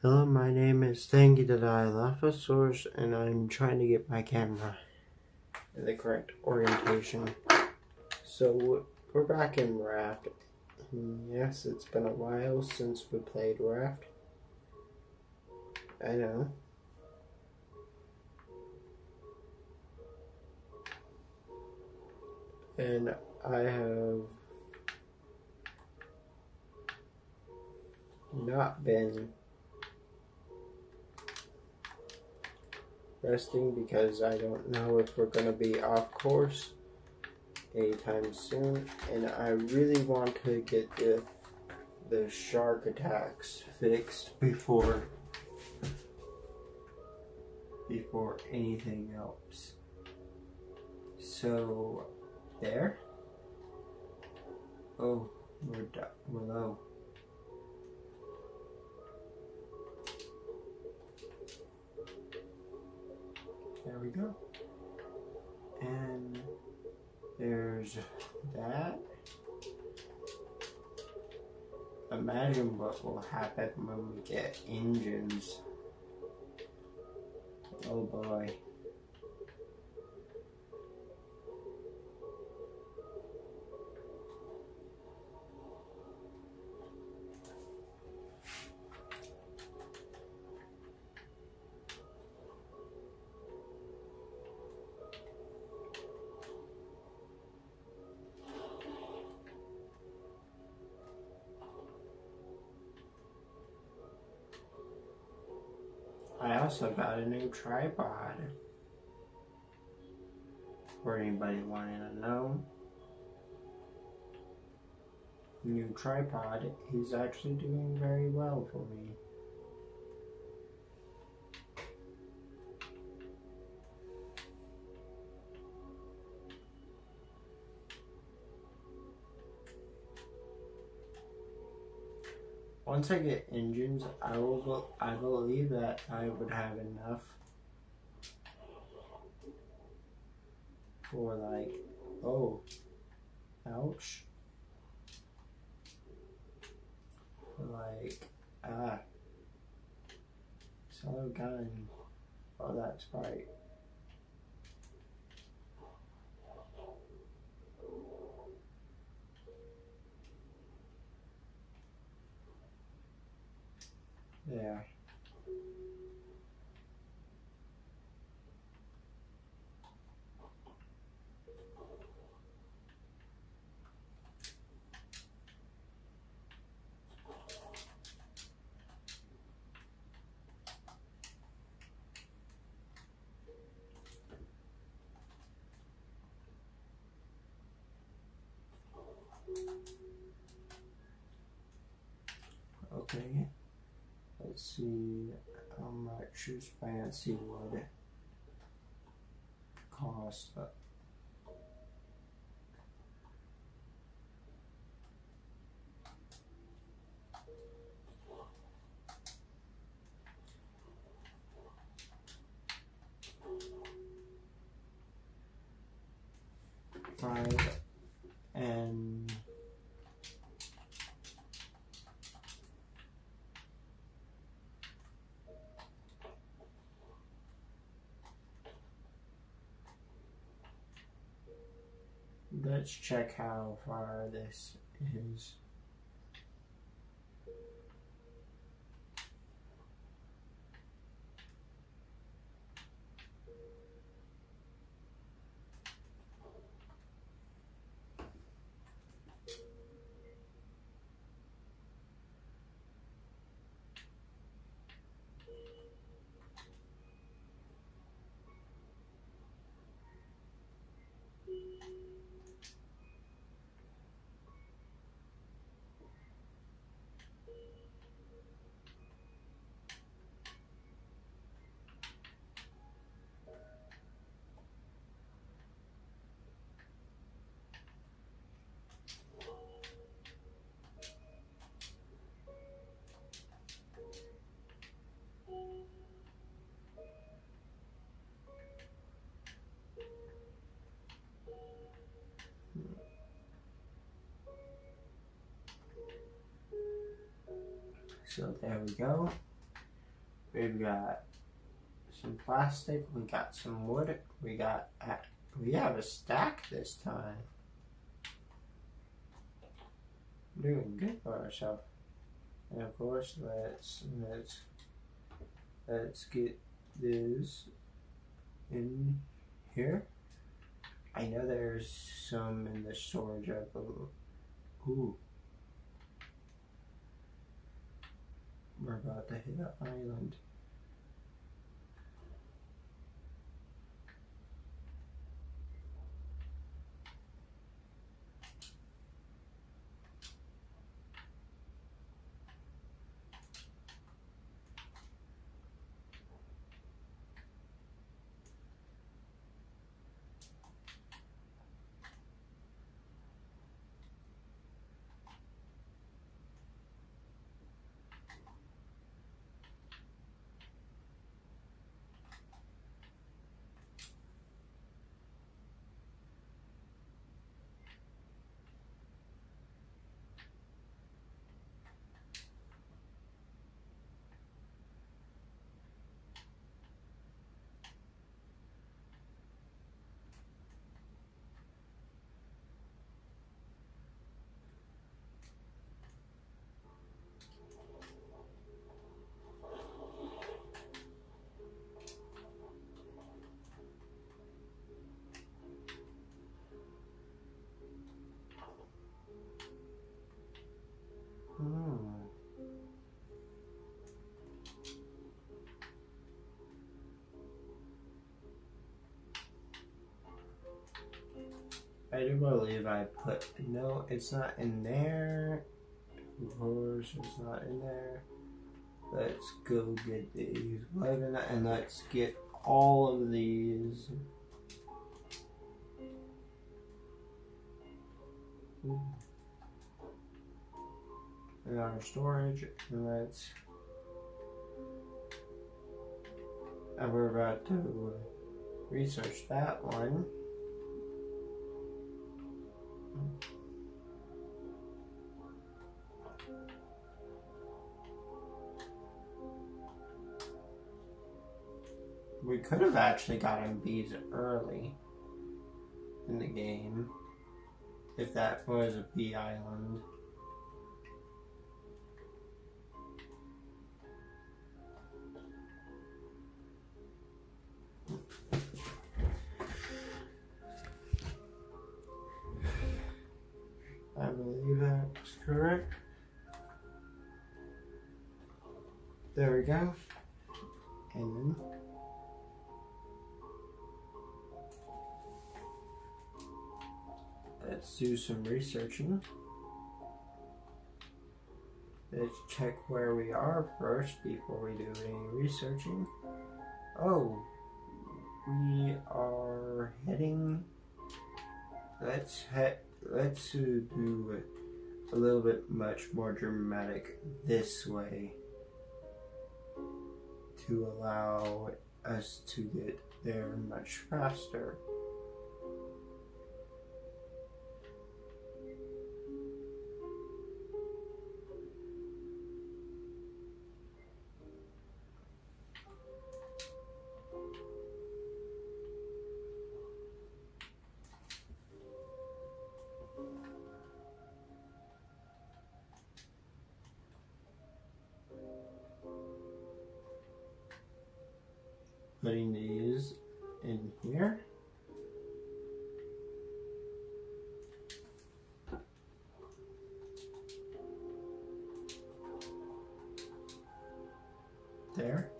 Hello, my name is Thank you that I left a source and I'm trying to get my camera in the correct orientation. So we're back in Raft. Yes, it's been a while since we played Raft. I know. And I have not been resting because I don't know if we're going to be off course anytime soon and I really want to get the the shark attacks fixed before before anything else. So there. Oh, we're, we're low. There we go. And there's that. Imagine what will happen when we get engines. Oh boy. Got a new tripod. For anybody wanting to know. New tripod is actually doing very well for me. Once I get engines, I will. I believe that I would have enough for like, oh, ouch, like ah, solo gun. Oh, that's right. Yeah. Okay. Let's see how much fancy would cost. Five and let's check how far this is. So there we go. We've got some plastic. We got some wood. We got uh, we have a stack this time. Doing good for ourselves. And of course, let's let's let's get this in here. I know there's some in the storage up below. Ooh. We're about to hit an island. I do believe I put no, it's not in there. Of course, it's not in there. Let's go get these and let's get all of these. In our storage, and let's. And we're about to research that one. We could have actually gotten bees early in the game if that was a bee island. Some researching. Let's check where we are first before we do any researching. Oh, we are heading. Let's head let's do it a little bit much more dramatic this way to allow us to get there much faster. There.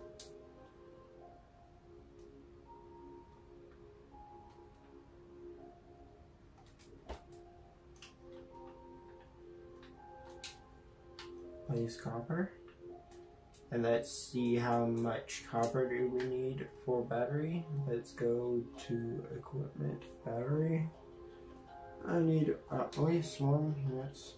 Place copper. And let's see how much copper do we need for battery. Let's go to equipment battery. I need uh, oh, at least one, yes.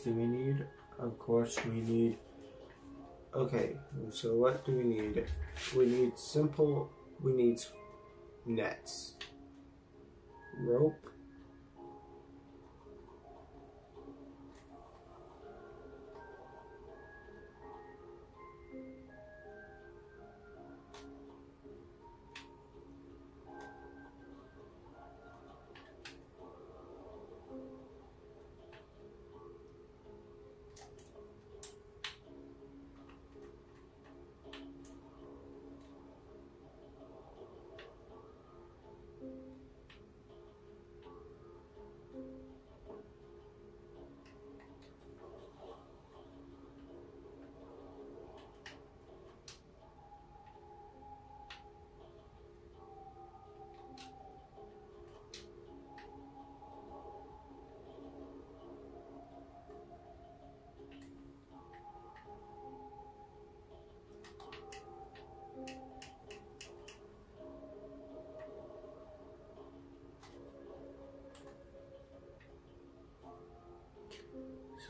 Do we need? Of course we need Okay, so what do we need? We need simple, we need nets, rope,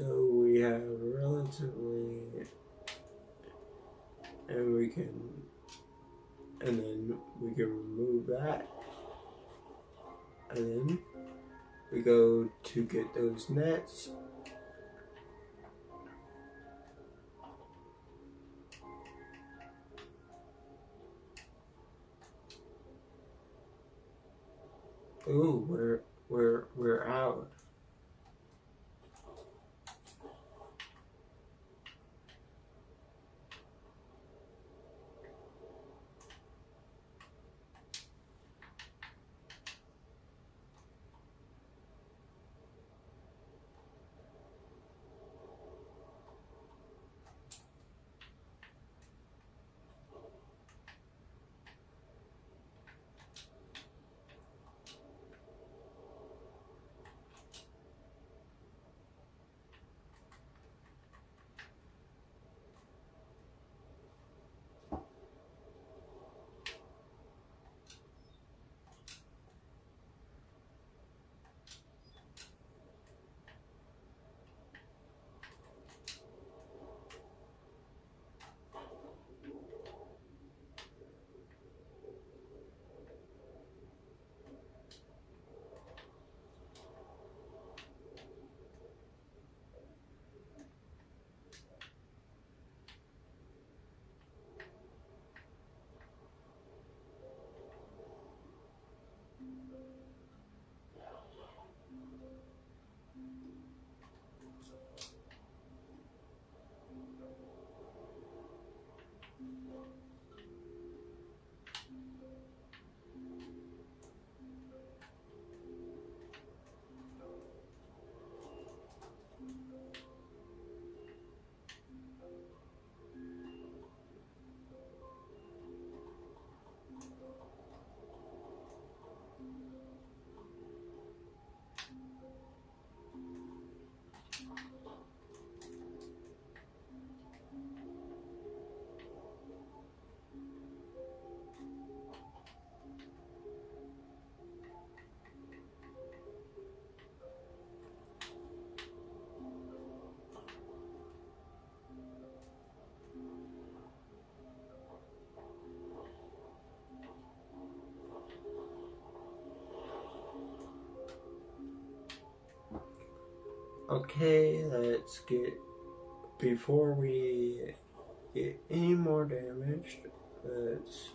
So we have relatively, and we can, and then we can remove that, and then we go to get those nets. Ooh, we're we're we're out. Okay, let's get, before we get any more damaged, let's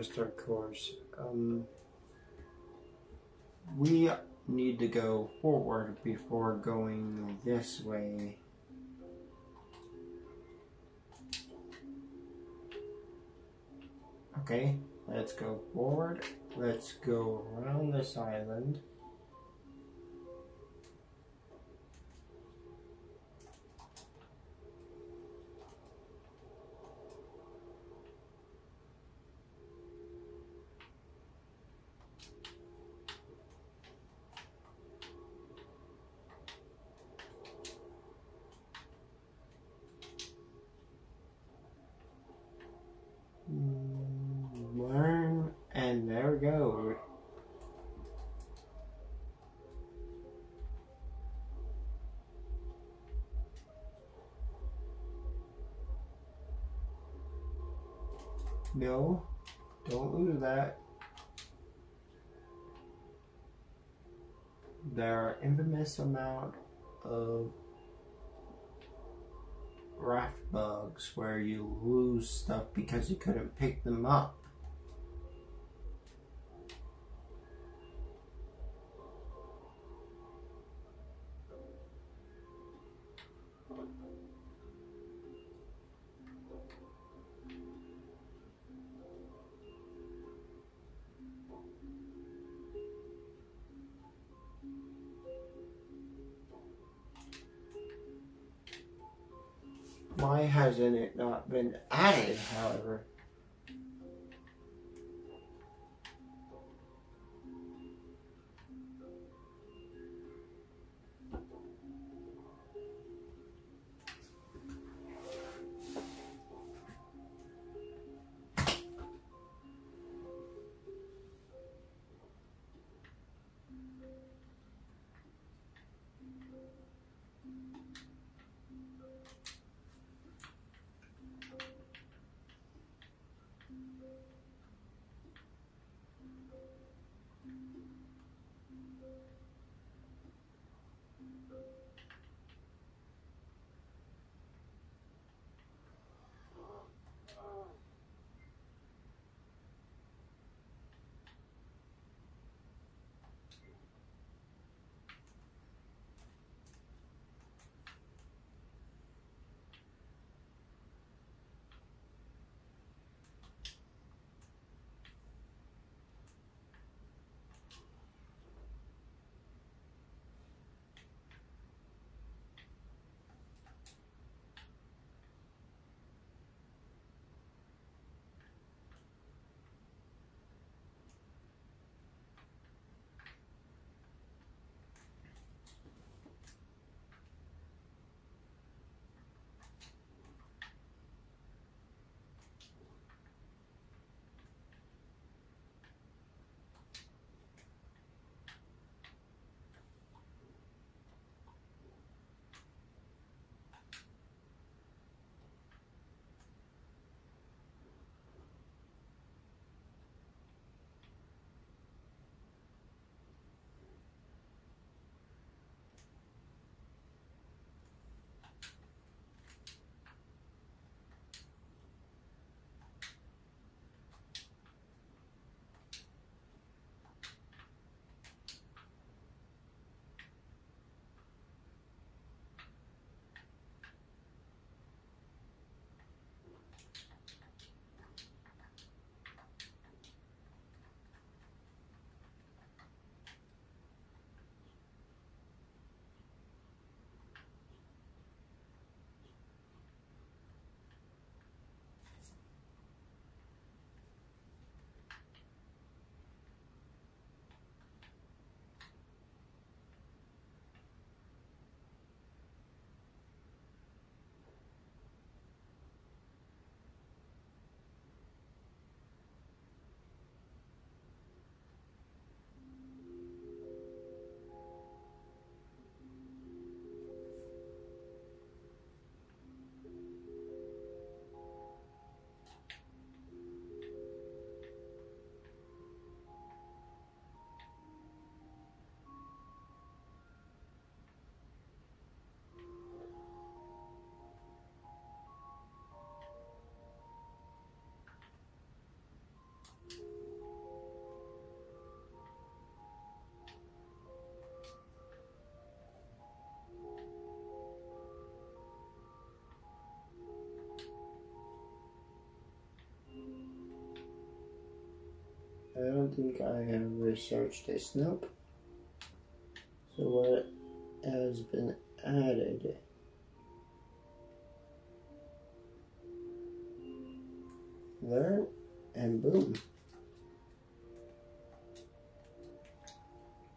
to adjust our course? Um, we need to go forward before going this way. Okay, let's go forward. Let's go around this island. learn, and there we go. No, don't lose that. There are infamous amount of raft bugs where you lose stuff because you couldn't pick them up. Not been added, however? I don't think I have researched this. Nope. So what has been added? There and boom.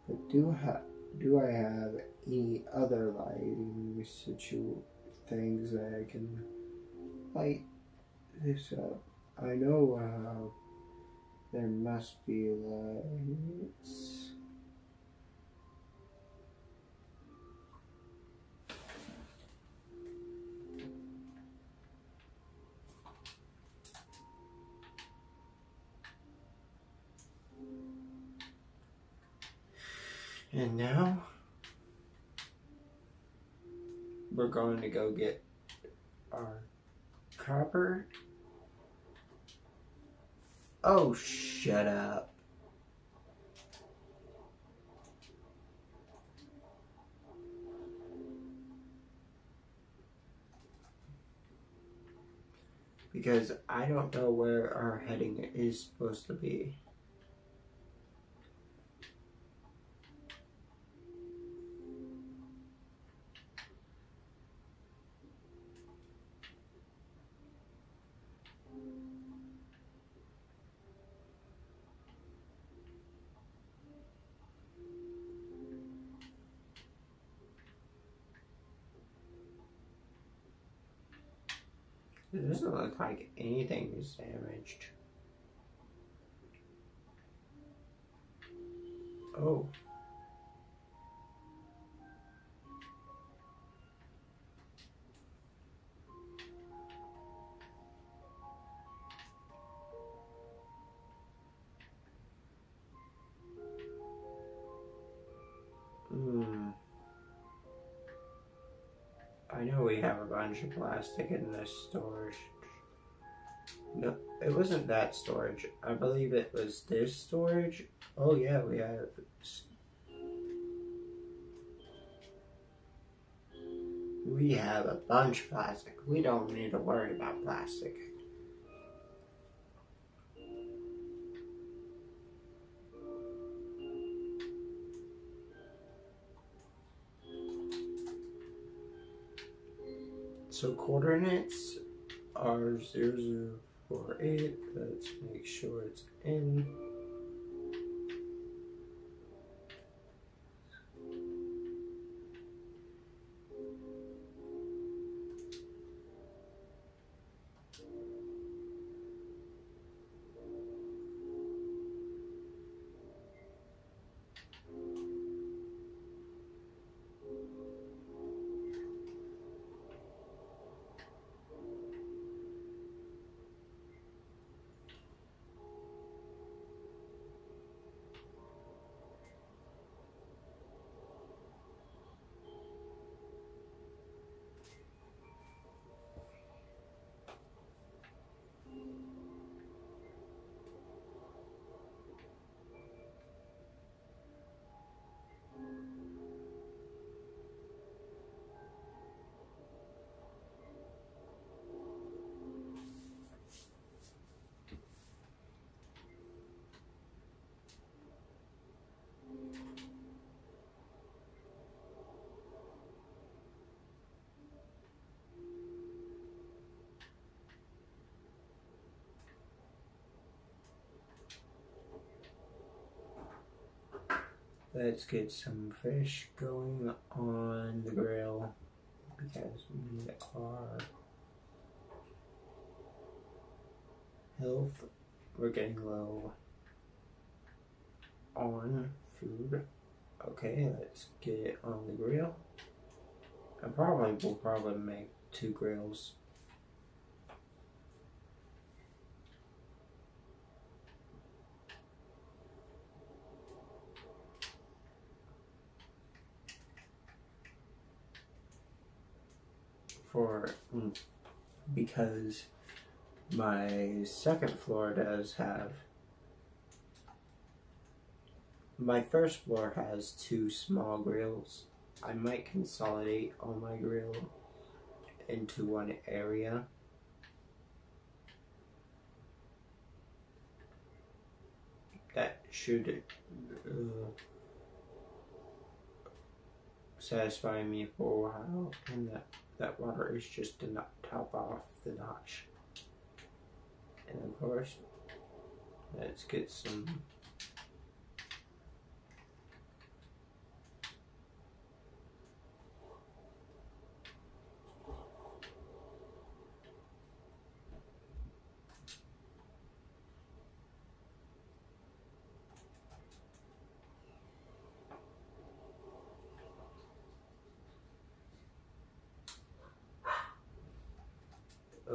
But do ha do I have any other lighting situ things that I can light this up? I know how there must be lights. And now we're going to go get our copper Oh, shut up. Because I don't know where our heading is supposed to be. It doesn't look like anything is damaged. Oh. Bunch of plastic in this storage. No, it wasn't that storage. I believe it was this storage. Oh yeah, we have. We have a bunch of plastic. We don't need to worry about plastic. So coordinates are 0048. Let's make sure it's in. Let's get some fish going on the grill because we are health. We're getting low on food. Okay, let's get it on the grill. I probably will probably make two grills. For because my second floor does have my first floor has two small grills. I might consolidate all my grill into one area. That should uh, satisfy me for a while, and that, that water is just to top off the notch. And of course, let's get some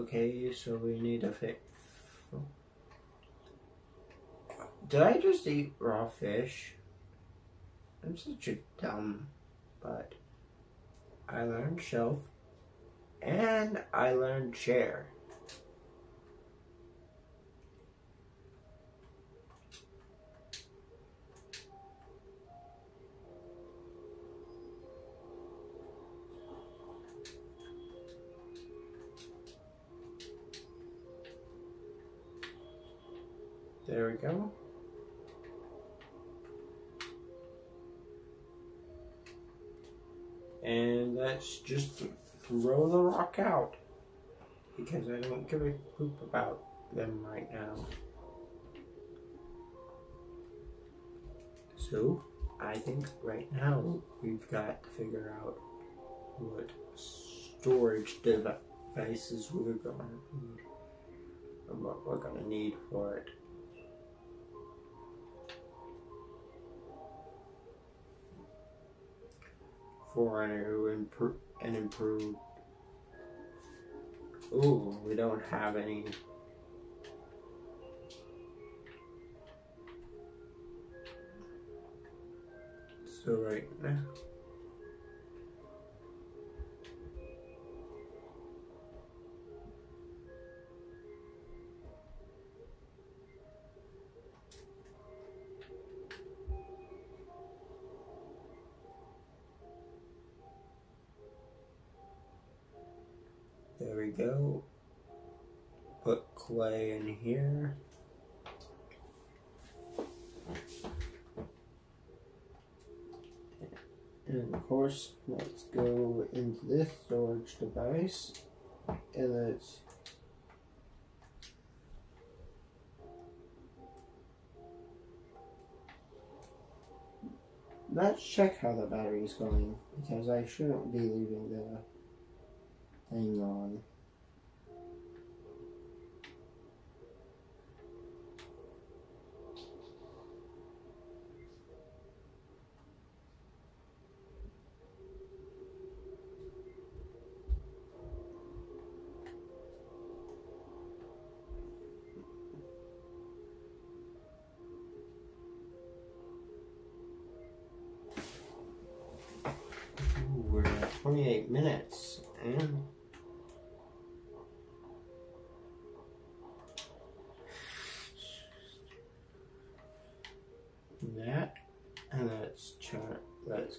Okay, so we need a fix. Did I just eat raw fish? I'm such a dumb, but I learned shelf and I learned chair. Out. Because I don't give a poop about them right now. So, I think right now we've got to figure out what storage devices we're gonna need and what we're gonna need for it. for an, improve, an improved. Ooh, we don't have any. So right now. Clay in here. And of course, let's go into this storage device and let's let's check how the battery's going because I shouldn't be leaving the thing on.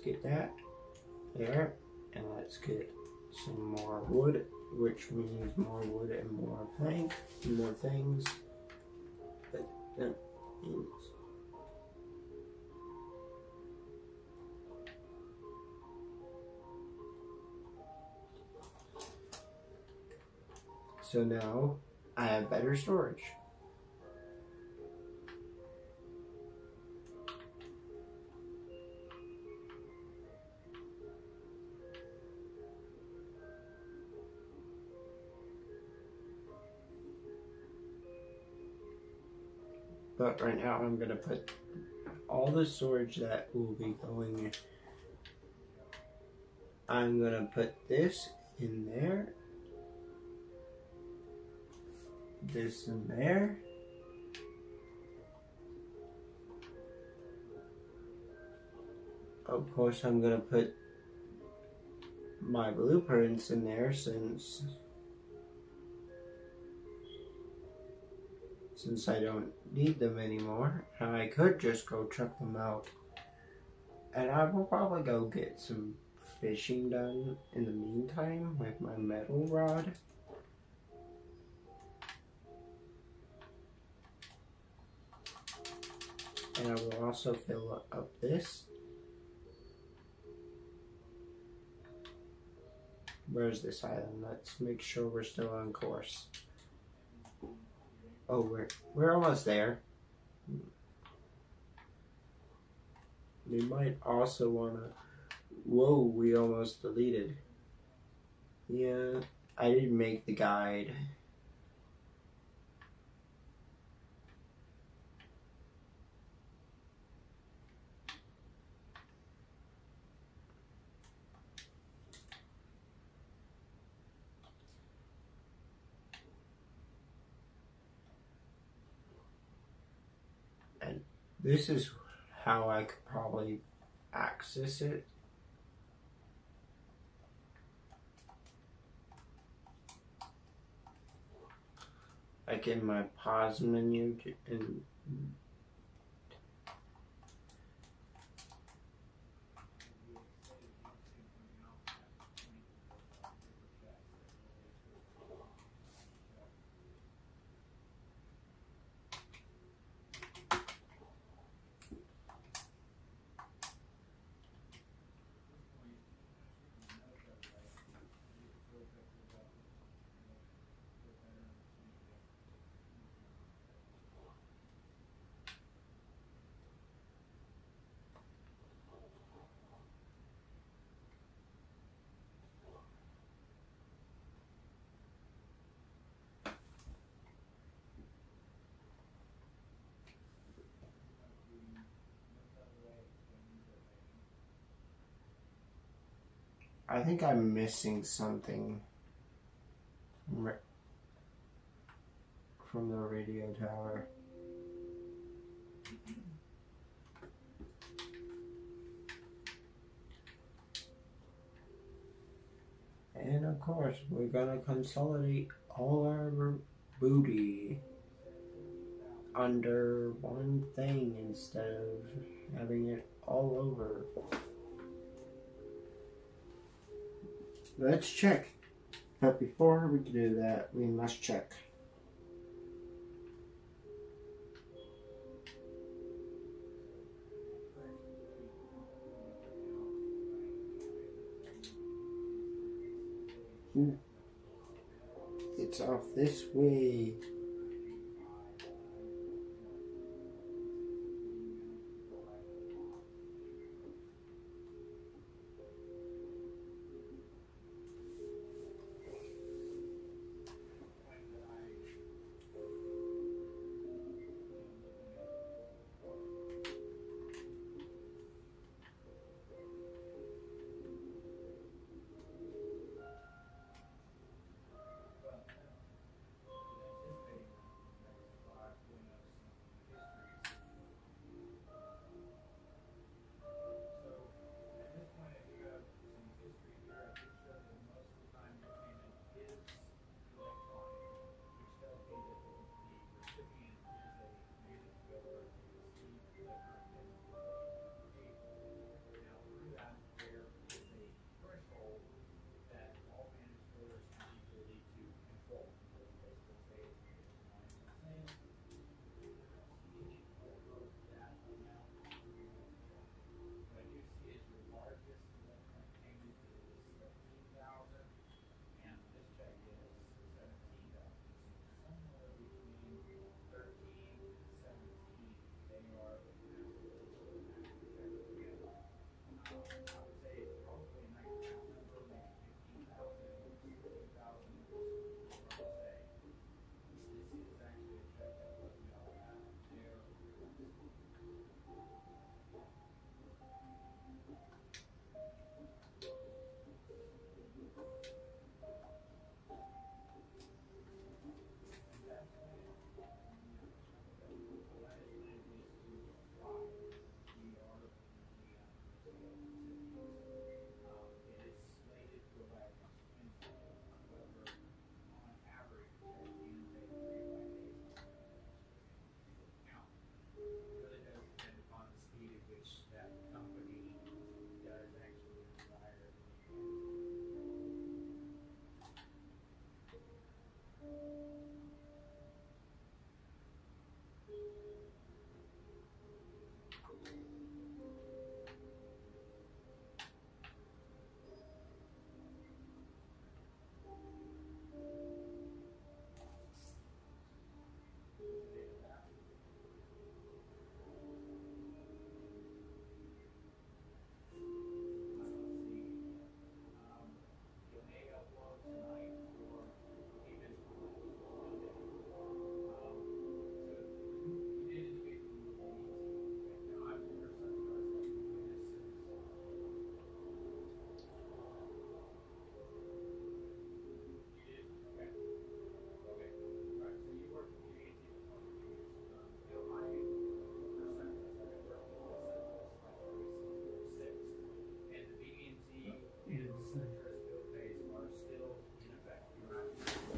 Get that there and let's get some more wood which means more wood and more plank more things. But uh, that means so now I have better storage But right now I'm gonna put all the storage that will be going. in. I'm gonna put this in there. This in there. Of course I'm gonna put my blueprints in there since since I don't need them anymore. And I could just go chuck them out. And I will probably go get some fishing done in the meantime with my metal rod. And I will also fill up this. Where's this island? Let's make sure we're still on course. Oh, we're we're almost there. We might also wanna. Whoa, we almost deleted. Yeah, I didn't make the guide. This is how I could probably access it. Like in my pause menu and I think I'm missing something from the radio tower. And of course, we're gonna consolidate all our booty under one thing instead of having it all over. Let's check. But before we do that, we must check. Ooh. It's off this way.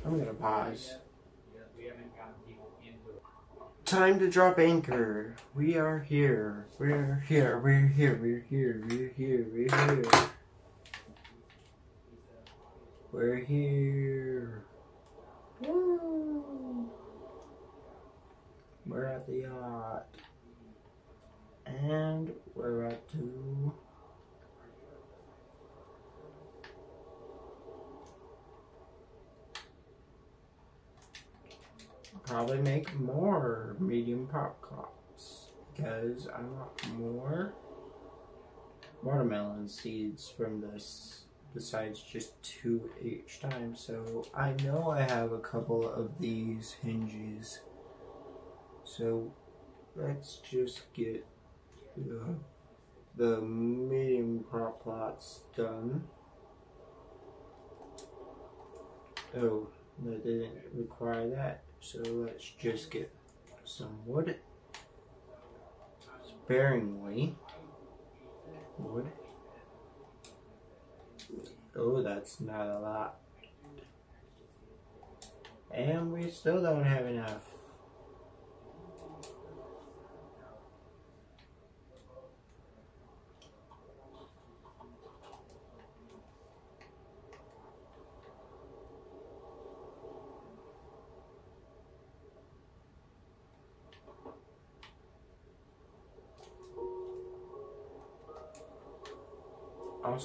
I'm gonna pause. Time to drop anchor. We are here. We're here. We're here. We're here. We're here. We're here. We're here. Woo. We're at the yacht. And we're at two. Probably make more medium crop plots because I want more watermelon seeds from this besides just two each time. So I know I have a couple of these hinges. So let's just get the, the medium crop plots done. Oh, that didn't require that. So let's just get some wood sparingly. Wood. Oh, that's not a lot. And we still don't have enough.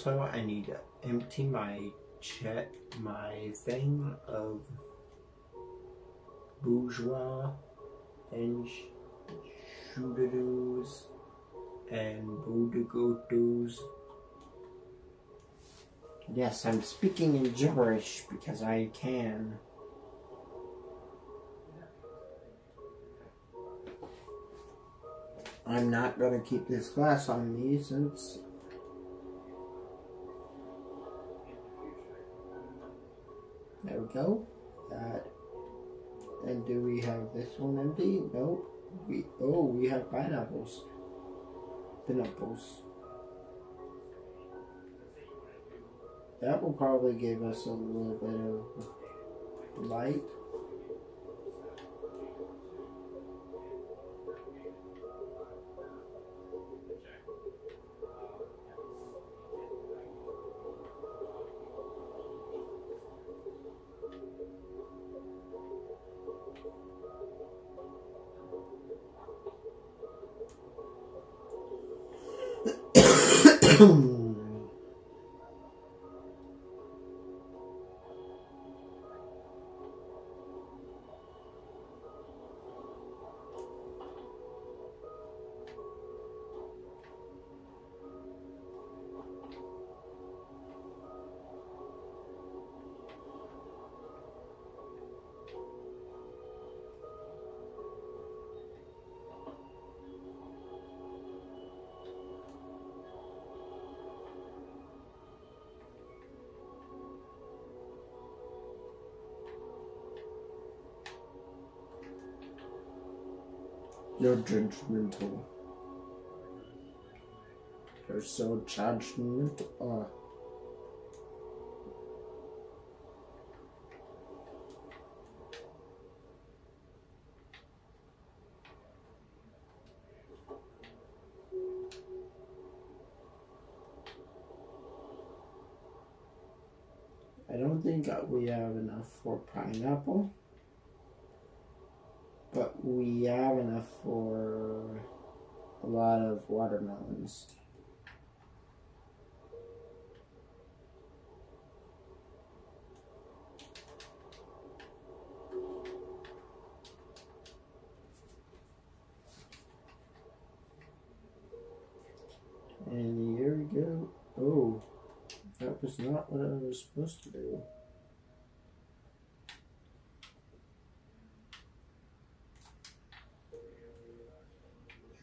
Also, I need to empty my check, my thing of bourgeois and shoodadoos and boodagoos. Yes, I'm speaking in gibberish because I can. I'm not gonna keep this glass on me since go. That. And do we have this one empty? Nope. We oh we have pineapples. Pineapples. That will probably give us a little bit of light. You're judgmental. You're so judgmental. Uh, I don't think we have enough for pineapple but we have enough for a lot of watermelons. And here we go. Oh, that was not what I was supposed to do.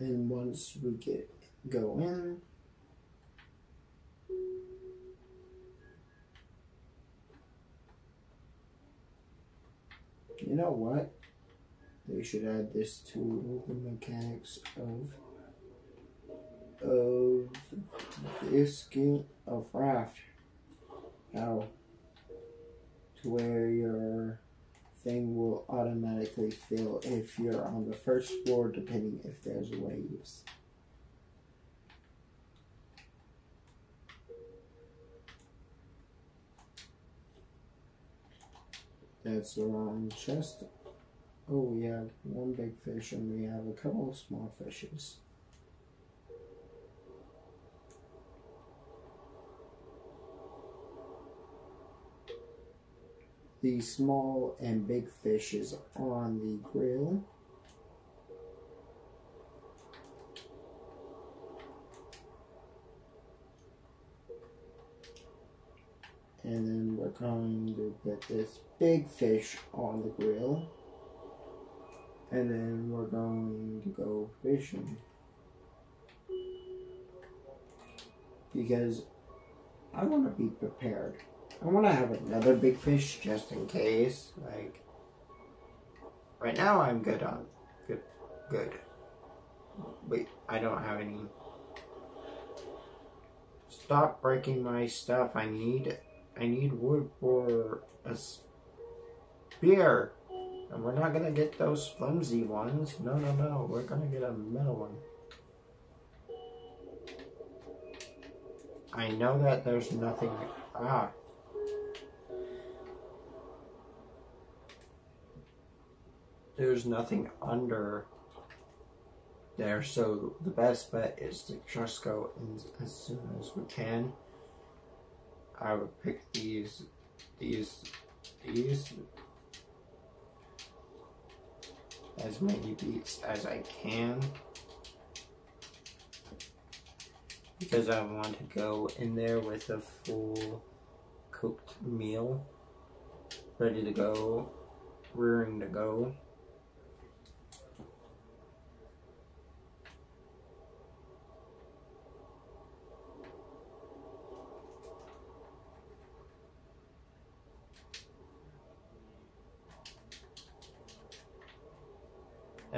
And once we get go in, you know what? They should add this to the mechanics of of this game of raft. now to where you're thing will automatically fill if you're on the first floor, depending if there's waves. That's the wrong chest. Oh, we have one big fish and we have a couple of small fishes. The small and big fishes on the grill. And then we're going to put this big fish on the grill. And then we're going to go fishing. Because I want to be prepared. I want to have another big fish just in case. Like, right now I'm good on. Good. Good. Wait, I don't have any. Stop breaking my stuff. I need I need wood for a spear. And we're not gonna get those flimsy ones. No, no, no. We're gonna get a metal one. I know that there's nothing. Ah. There's nothing under there, so the best bet is to just go in as soon as we can. I would pick these, these, these, as many beets as I can. Because I want to go in there with a full cooked meal, ready to go, rearing to go.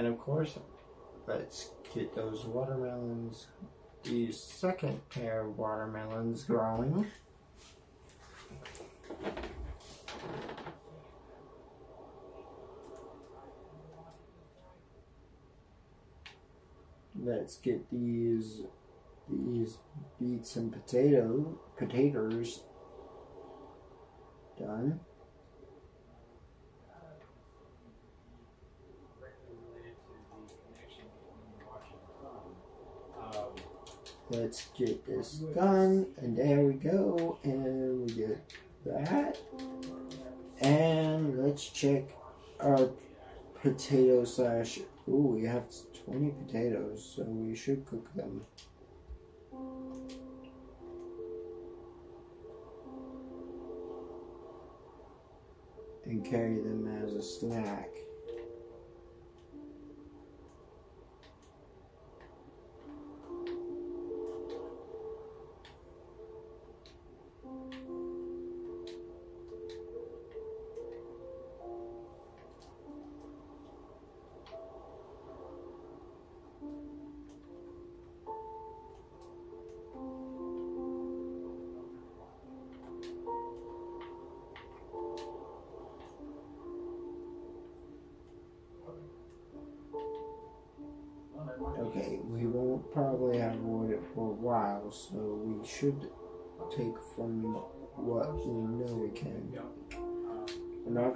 And of course, let's get those watermelons, the second pair of watermelons growing. Let's get these these beets and potato potatoes done. Let's get this done. And there we go. And we get that. And let's check our potato slash. Ooh, we have 20 potatoes, so we should cook them. And carry them as a snack.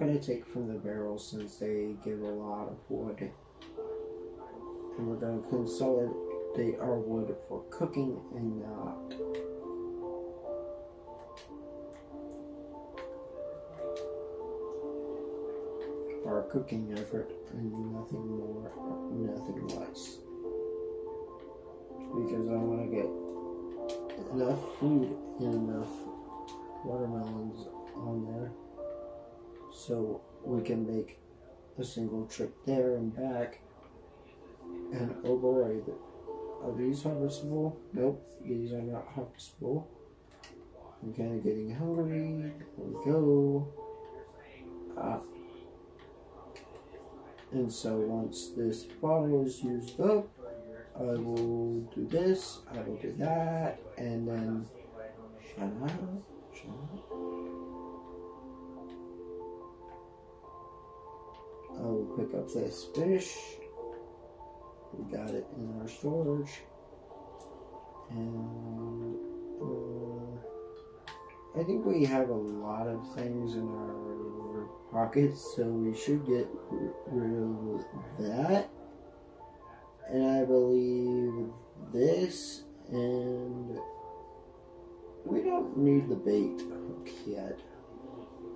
Going to take from the barrels since they give a lot of wood. And we're going to consolidate our wood for cooking and not our cooking effort and nothing more, nothing less because I want to get enough food and enough watermelons on there so we can make a single trip there and back. And oh boy, are these harvestable? Nope, these are not harvestable. I'm kind of getting hungry. There we go. Ah. And so once this bottle is used up, I will do this, I will do that, and then shut up, shut up. I'll pick up this fish. We got it in our storage. And uh, I think we have a lot of things in our pockets, so we should get rid of that. And I believe this, and we don't need the bait hook yet.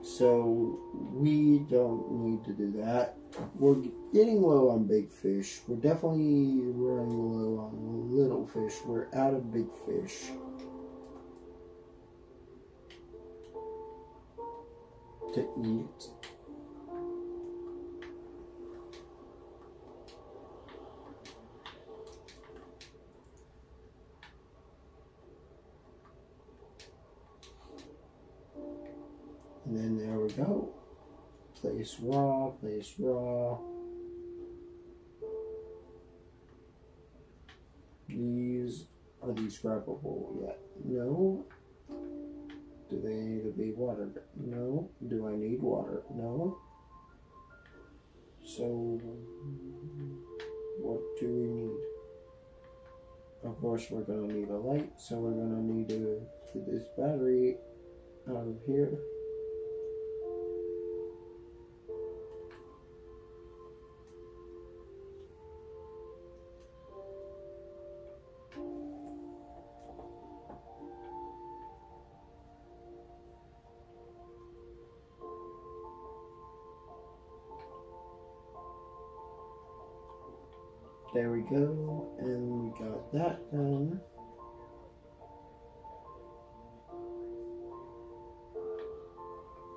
So we don't need to do that. We're getting low on big fish. We're definitely running low on little fish. We're out of big fish. To eat. And then there we go. Place raw, place raw. These, are these scrappable yet? No. Do they need to be watered? No. Do I need water? No. So, what do we need? Of course, we're going to need a light, so we're going to need to get this battery out of here. Go, and we got that done.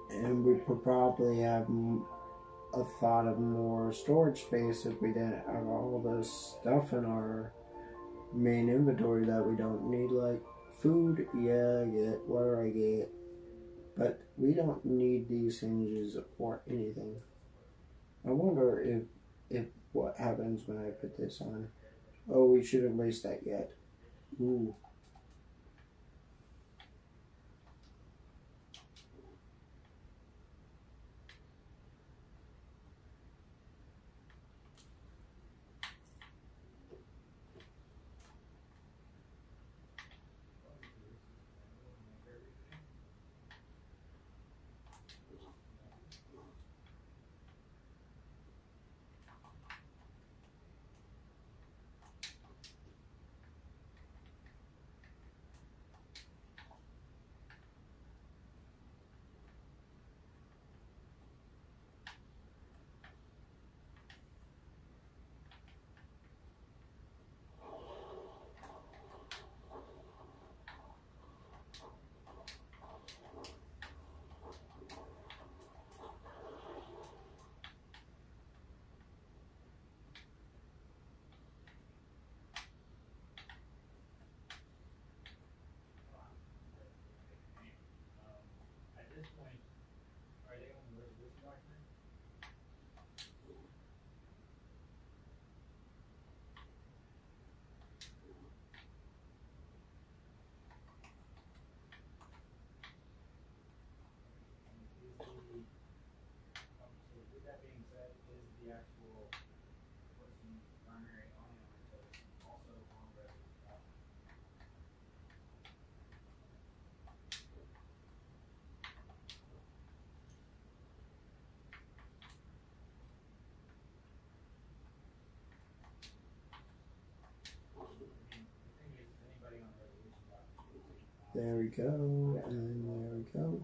And we could probably have a thought of more storage space if we didn't have all this stuff in our main inventory that we don't need, like food. Yeah, I get water. I get, but we don't need these hinges or anything. I wonder if if what happens when I put this on. Oh, we shouldn't waste that yet. Ooh. There we go, and there we go.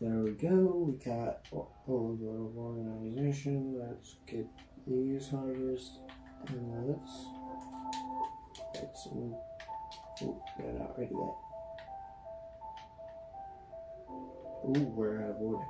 There we go, we got all our organization. Let's get these harvest and let's get some. Oh, they're not ready yet. Ooh, we're out of wood.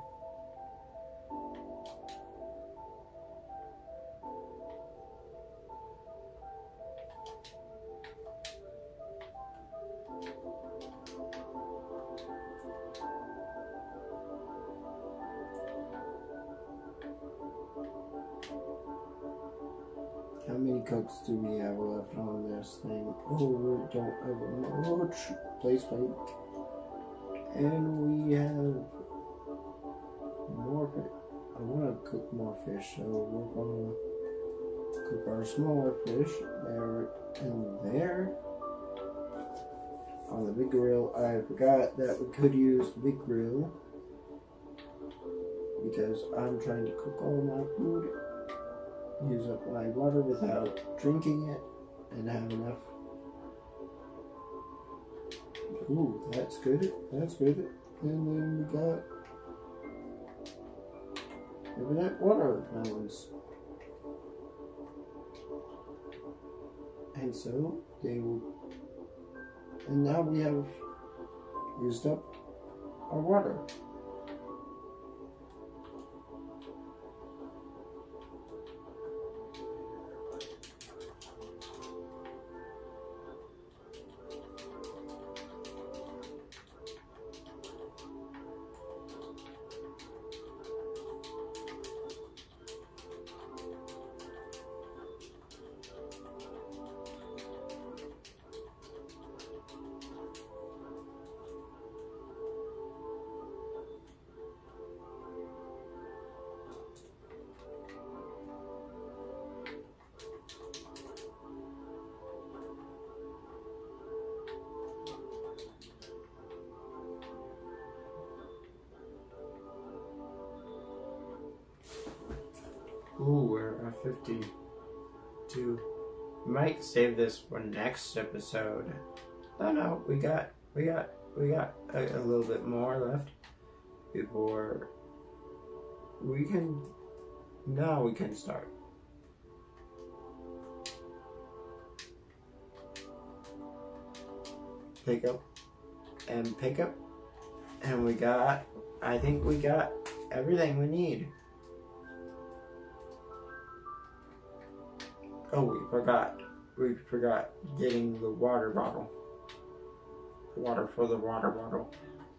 This thing? Oh, we don't much. Place plate. And we have more. I want to cook more fish, so we're going to cook our smaller fish there and there on the big grill. I forgot that we could use the big grill because I'm trying to cook all my food, use up my water without drinking it, and have enough. Ooh, that's good. That's good. And then we got infinite watermelons. And so they will. And now we have used up our water. Save this for next episode. No, no, we got, we got, we got a, a little bit more left before we can. Now we can start. Pick up and pick up, and we got. I think we got everything we need. Oh, we forgot. We forgot getting the water bottle. The water for the water bottle.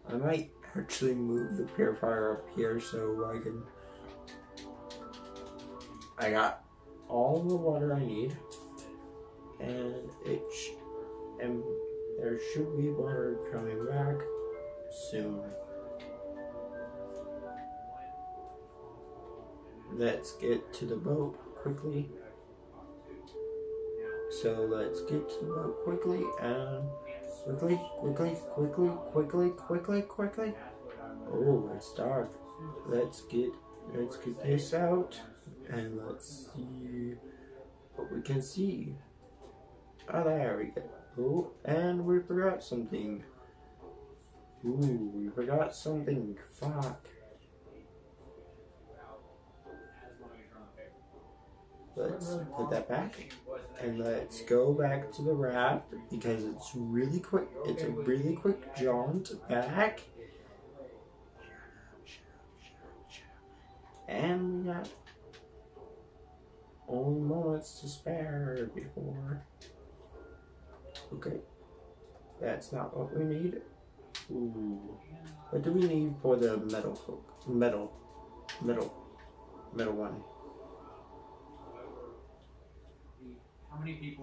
I might actually move the purifier up here so I can. I got all the water I need, and it and there should be water coming back soon. Let's get to the boat quickly. So let's get to the boat quickly and quickly, quickly, quickly, quickly, quickly, quickly. Oh, it's dark. Let's get let's get this out and let's see what we can see. Oh, there we go. Oh, and we forgot something. Ooh, we forgot something. Fuck. Let's put that back and let's go back to the raft because it's really quick. It's a really quick jaunt back. And we got only moments to spare before. Okay, that's not what we need. Ooh, what do we need for the metal hook? Metal, metal, metal one.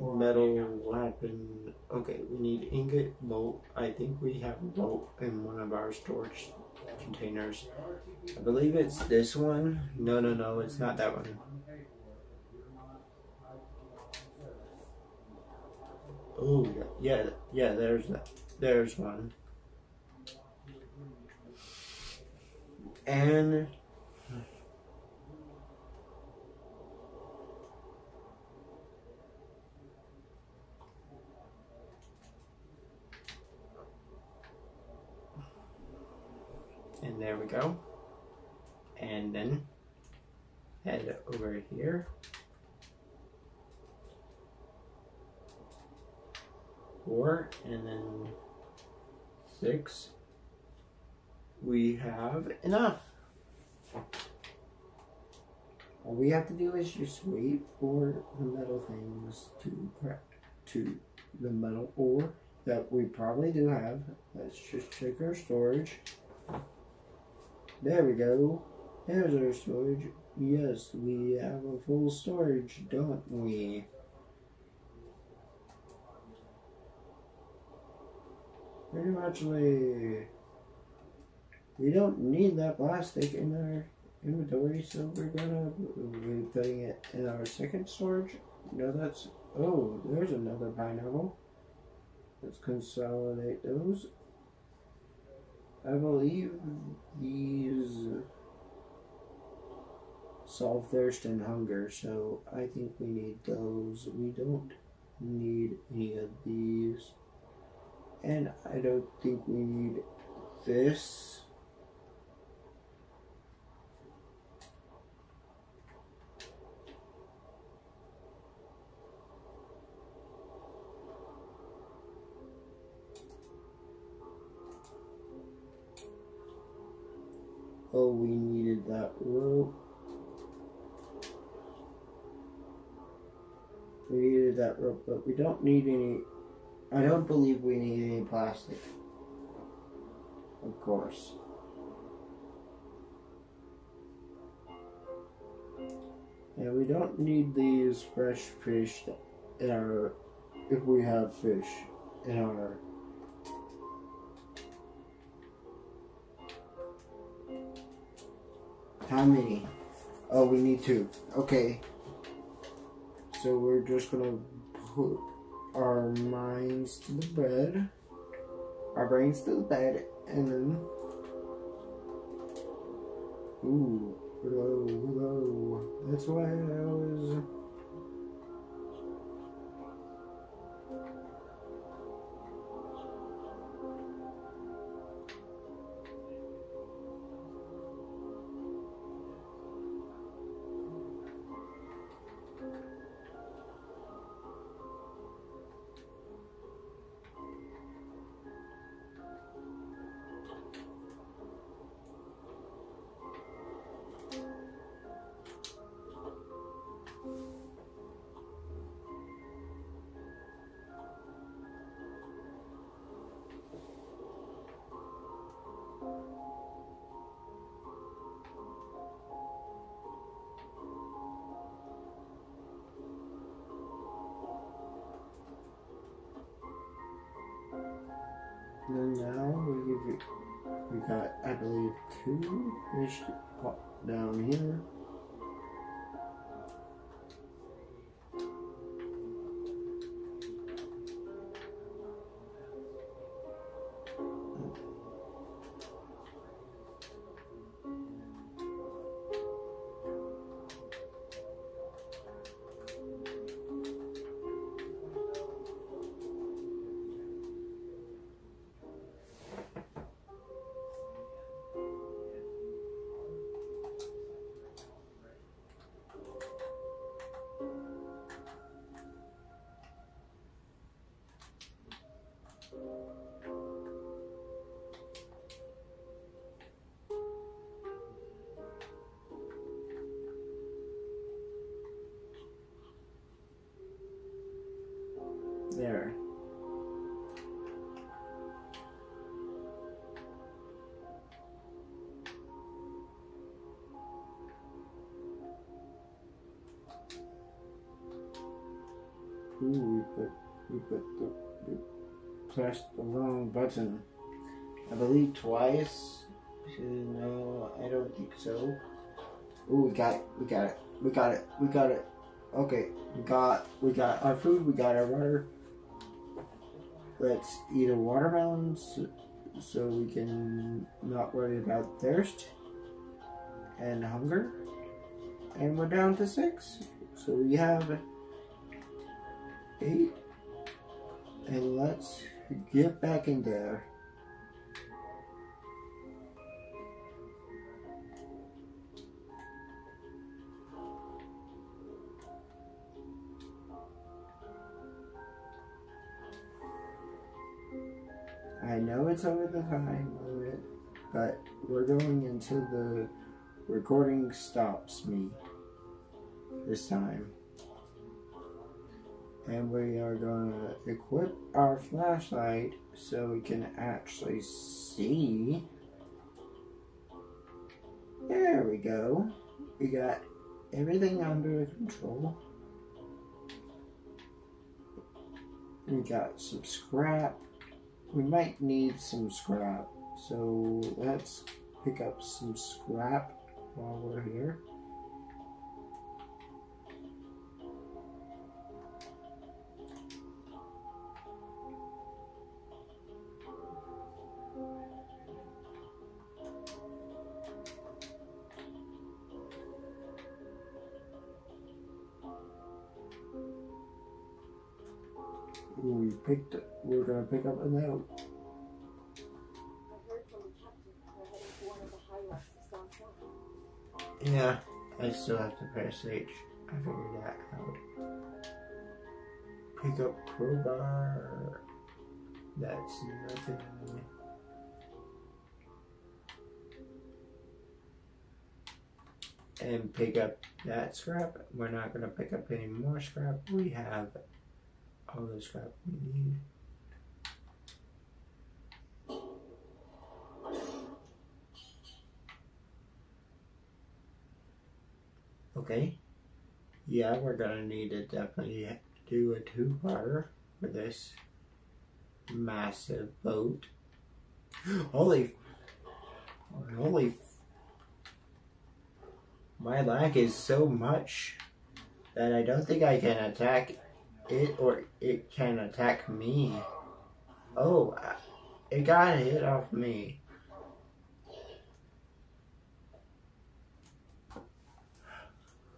Metal weapon. Okay, we need ingot, bolt. I think we have a bolt in one of our storage containers. I believe it's this one. No, no, no, it's not that one. Oh, yeah, yeah, there's that. There's one. And and there we go. And then head over here. Four and then six. We have enough. All we have to do is just wait for the metal things to crack to the metal ore that we probably do have. Let's just check our storage there we go. There's our storage. Yes, we have a full storage, don't we? Pretty much we... we don't need that plastic in our inventory, so we're gonna be putting it in our second storage. No, that's oh, there's another pineapple. Let's consolidate those. I believe these solve thirst and hunger, so I think we need those. We don't need any of these. And I don't think we need this. We needed that rope, but we don't need any. I don't believe we need any plastic. Of course. Yeah, we don't need these fresh fish in our. If we have fish in our How many? Oh, we need two. Okay. So we're just gonna put our minds to the bed, our brains to the bed, and then. Ooh, hello, hello. That's why I was. Two down here. There. Ooh, we put we put the we pressed the wrong button. I believe twice. No, I don't think so. Ooh, we got it. We got it. We got it. We got it. Okay, we got we got our food. We got our water. Let's eat a watermelon so, so we can not worry about thirst and hunger. And we're down to six. So we have eight. And let's get back in there. It's over the time limit, but we're going until the recording stops me this time. And we are going to equip our flashlight so we can actually see. There we go. We got everything under control. We got some scrap we might need some scrap. So let's pick up some scrap while we're here. we picked we're gonna pick up a note. Yeah, I still have to press H. I figured that out. Pick up crowbar. That's nothing. And pick up that scrap. We're not gonna pick up any more scrap. We have all the scrap we need. Okay. Yeah, we're gonna need to definitely do a two-parter for this massive boat. Holy, holy, my lag is so much that I don't think I can attack it or it can attack me. Oh, it got hit off me.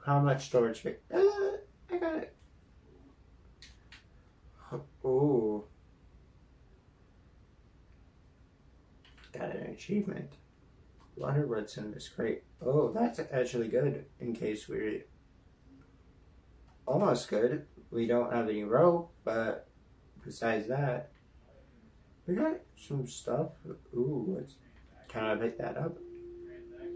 How much storage space? Uh, I got it. Oh. Got an achievement. Water roots in this crate. Oh, that's actually good in case we're almost good. We don't have any rope, but besides that, we got some stuff. Ooh, can I pick that up?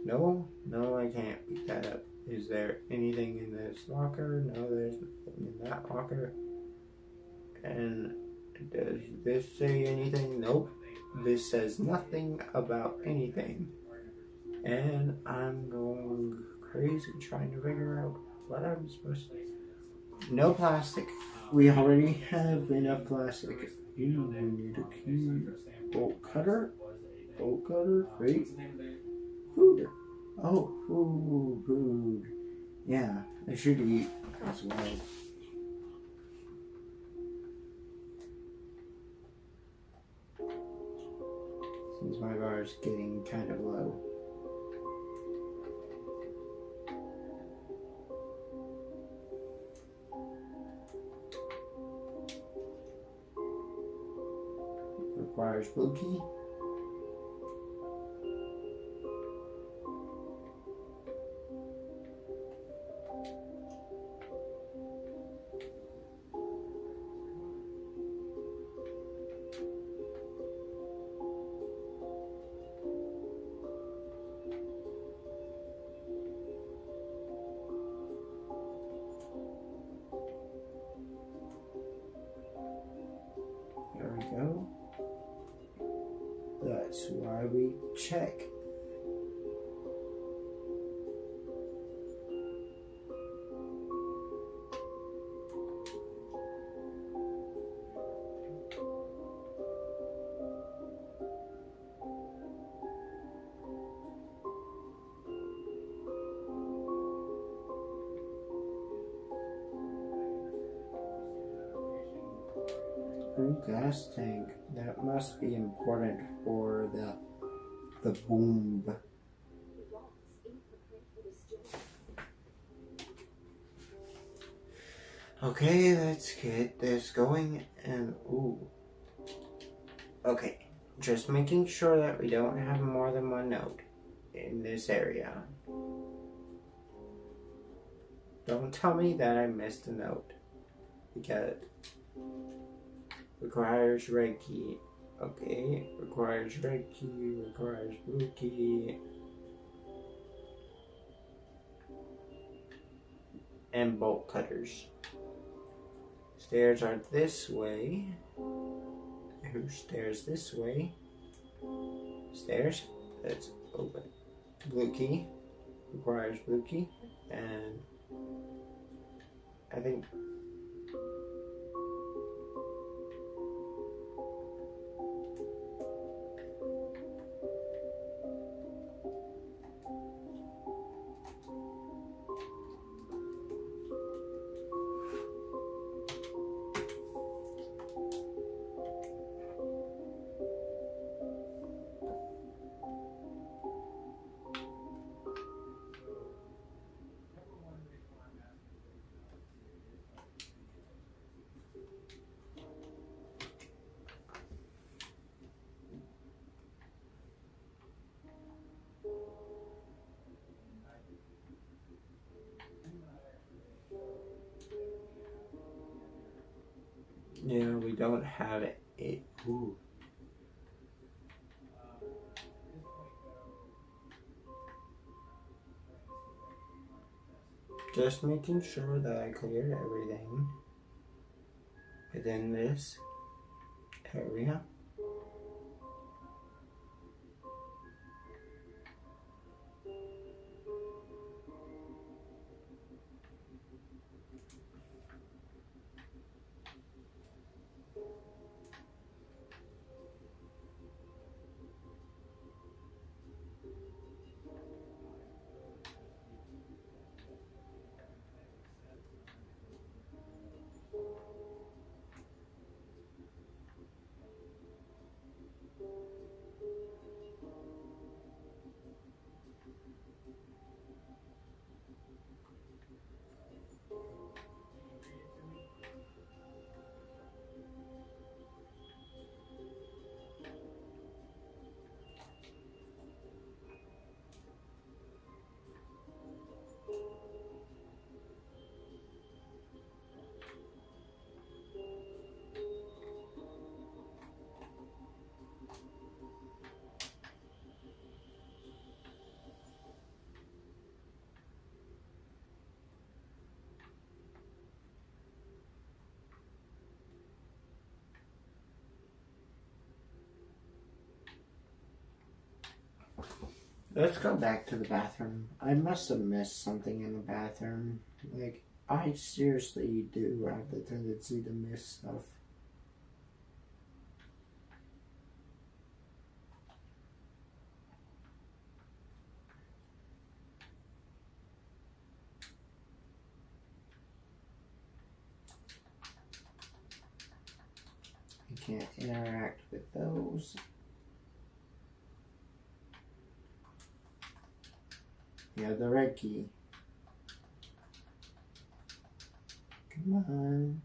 No, no, I can't pick that up. Is there anything in this locker? No, there's nothing in that locker. And does this say anything? Nope. This says nothing about anything. And I'm going crazy trying to figure out what I'm supposed to. No plastic. We already have enough plastic. You need a key. Bolt cutter. Bolt cutter. Great. Food. Oh, food, food. Yeah, I should eat as well. Since my bar is getting kind of low. Requires blue. Tank. That must be important for the the boom. Okay, let's get this going and ooh. Okay, just making sure that we don't have more than one note in this area. Don't tell me that I missed a note because requires red key. Okay, requires red key, requires blue key. And bolt cutters. Stairs are this way. Who stairs this way? Stairs. That's open. Blue key. Requires blue key. And I think don't have a. Ooh. Just making sure that I cleared everything within this area. Let's go back to the bathroom. I must have missed something in the bathroom. Like, I seriously do have the tendency to miss stuff. I can't interact with those. Yeah, the red key. Come on.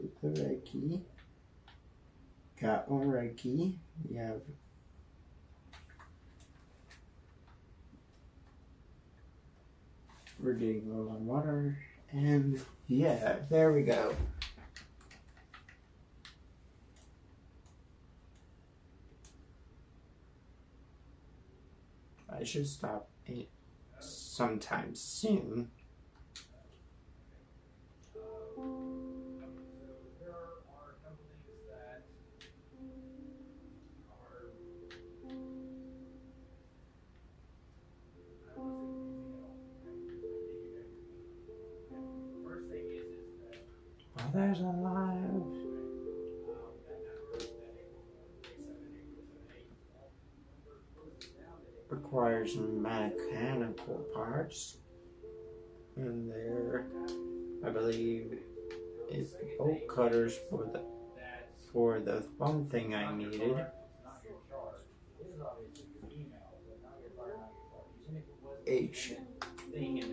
Get the red key. Got one red key. We have We're getting low on water. And yeah, there we go. I should stop sometime soon. Mechanical parts. And there, I believe, is the bolt cutters for the for the one thing I needed. H.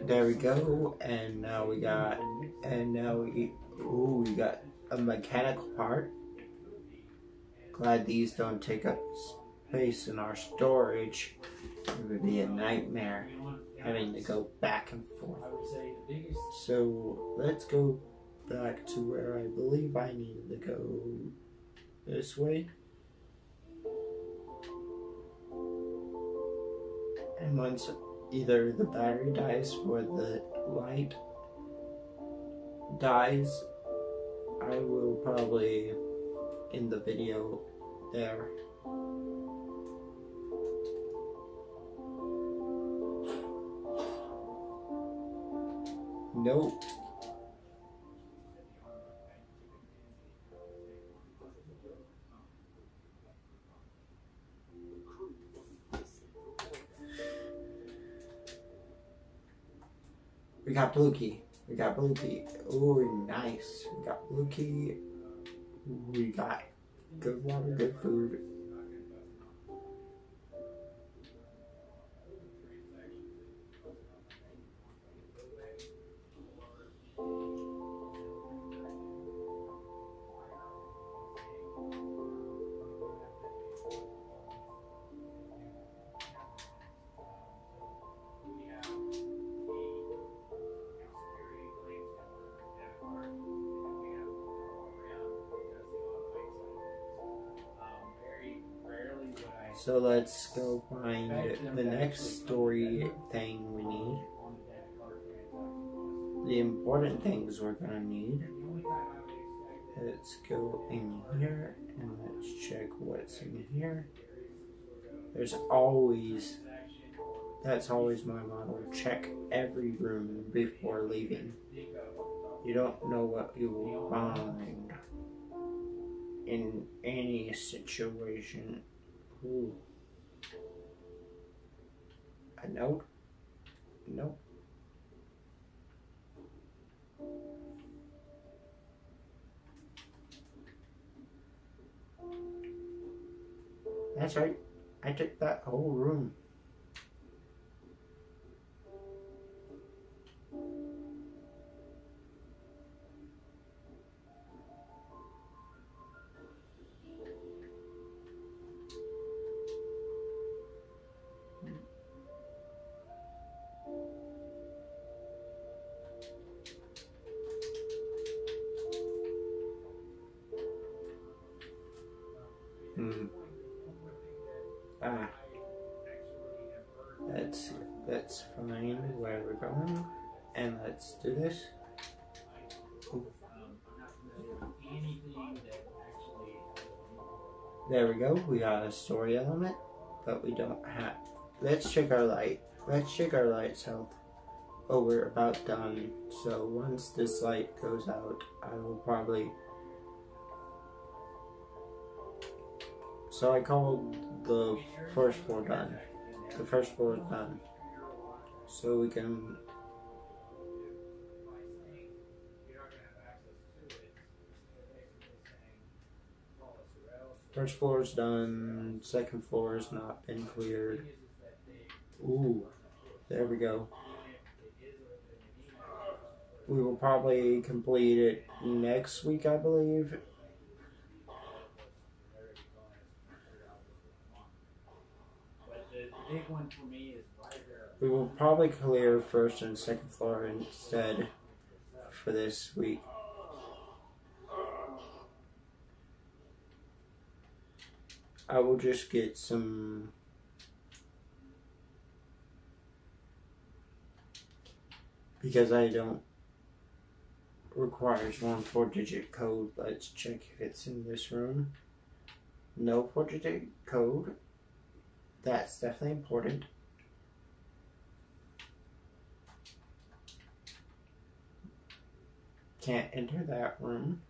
There we go, and now we got, and now we, ooh, we got a mechanical part. Glad these don't take up space in our storage. It would be a nightmare having to go back and forth. So let's go back to where I believe I needed to go this way. And once either the battery dies or the light dies, I will probably end the video there. Nope. We got blue key. We got blue key. Ooh, nice. We got blue key. We got good water, good food. So let's go find the next story thing we need. The important things we're gonna need. Let's go in here and let's check what's in here. There's always, that's always my motto, check every room before leaving. You don't know what you will find in any situation. Ooh. A note? Nope. That's right. I took that whole room. A story element, but we don't have. Let's check our light. Let's check our light's health. Oh, we're about done. So once this light goes out, I will probably. So I called the first floor done. The first floor is done. So we can. First floor is done. Second floor has not been cleared. Ooh, there we go. We will probably complete it next week, I believe. We will probably clear first and second floor instead for this week. I will just get some because I don't requires one four digit code. Let's check if it's in this room. No four digit code. That's definitely important. Can't enter that room.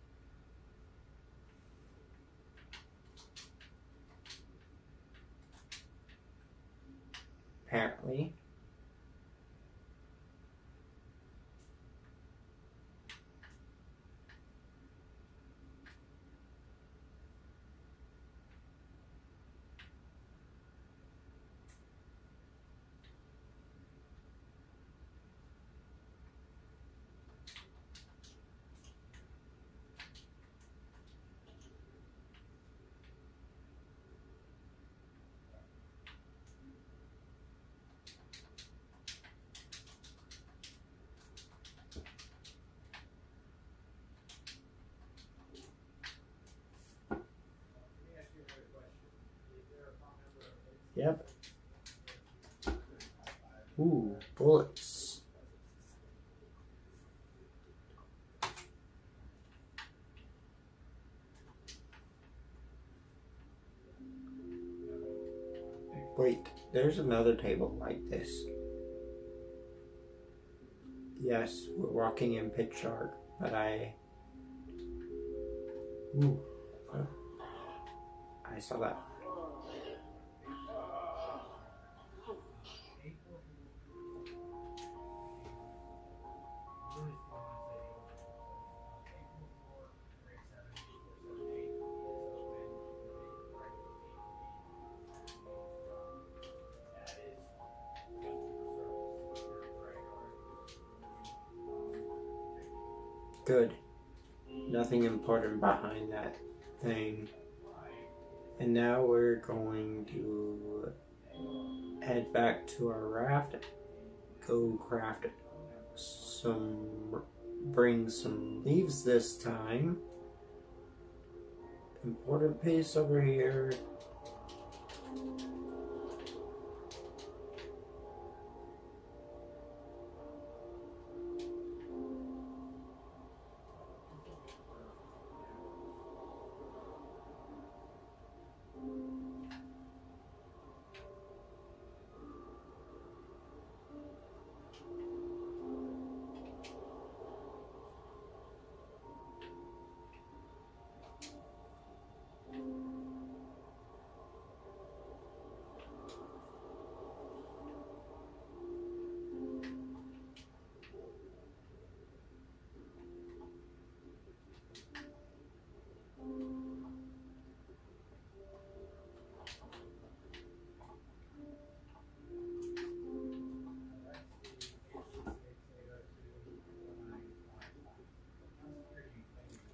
Apparently. Yep. Ooh, bullets. Wait, there's another table like this. Yes, we're walking in pitch dark, but I. Ooh. oh. I saw that. To our raft, go craft some, bring some leaves this time. Important piece over here.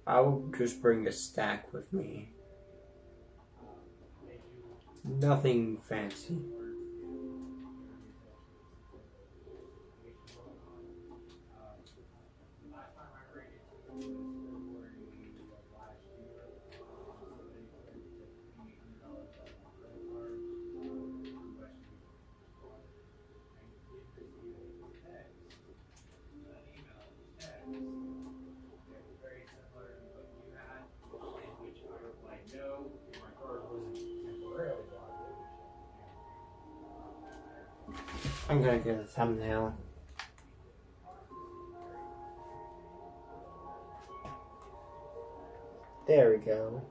I'll just bring a stack with me. Nothing fancy. Gonna get a thumbnail. There we go.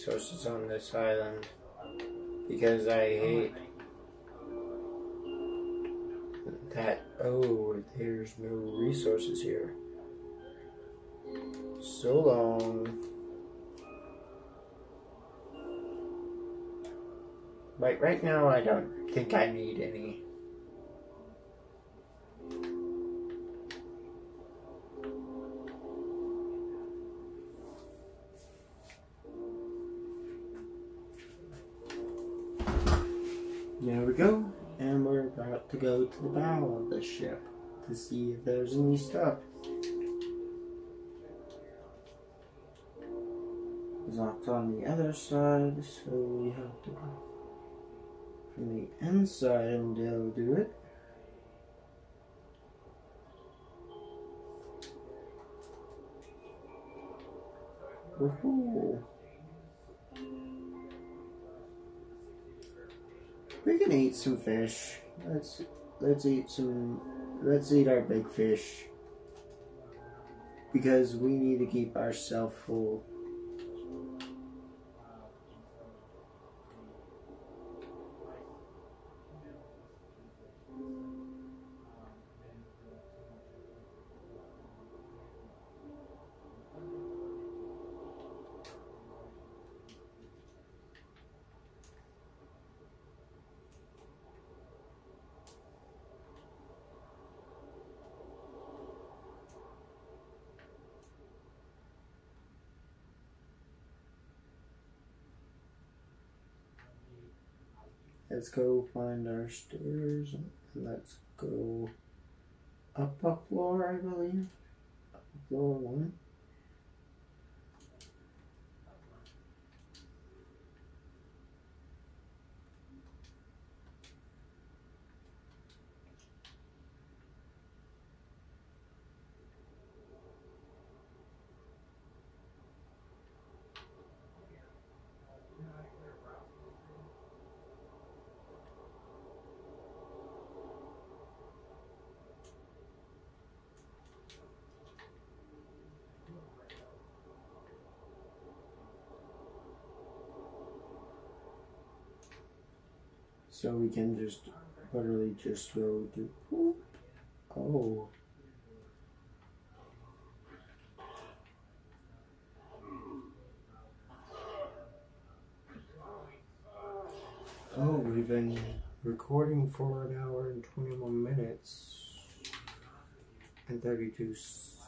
Resources on this island. Because I hate that. Oh, there's no resources here. So long. Like, right now, I don't think I need any. To the bow of the ship to see if there's any stuff. It's locked on the other side, so we have to go from the inside and they'll do it. We can eat some fish. Let's let's eat some. Let's eat our big fish because we need to keep ourselves full. Let's go find our stairs. And let's go up a floor, I believe. Up floor one. So we can just literally just go whoop. Oh. Oh, we've been recording for an hour and 21 minutes and 32 s-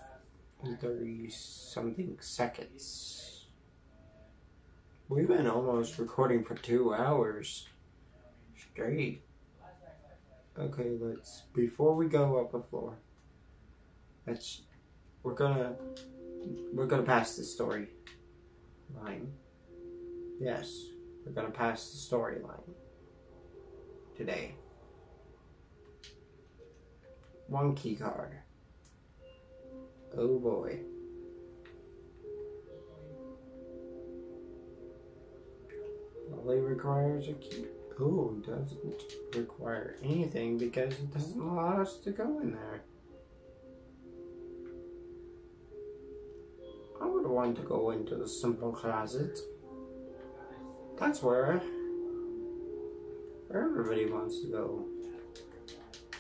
and 30 something seconds. We've been almost recording for two hours straight. Okay, let's before we go up a floor. Let's we're gonna we're gonna pass the story line. Yes, we're gonna pass the storyline today. One key card. Oh boy. Only requires a key. Oh, doesn't require anything because it doesn't allow us to go in there. I would want to go into the simple closet. That's where, where everybody wants to go.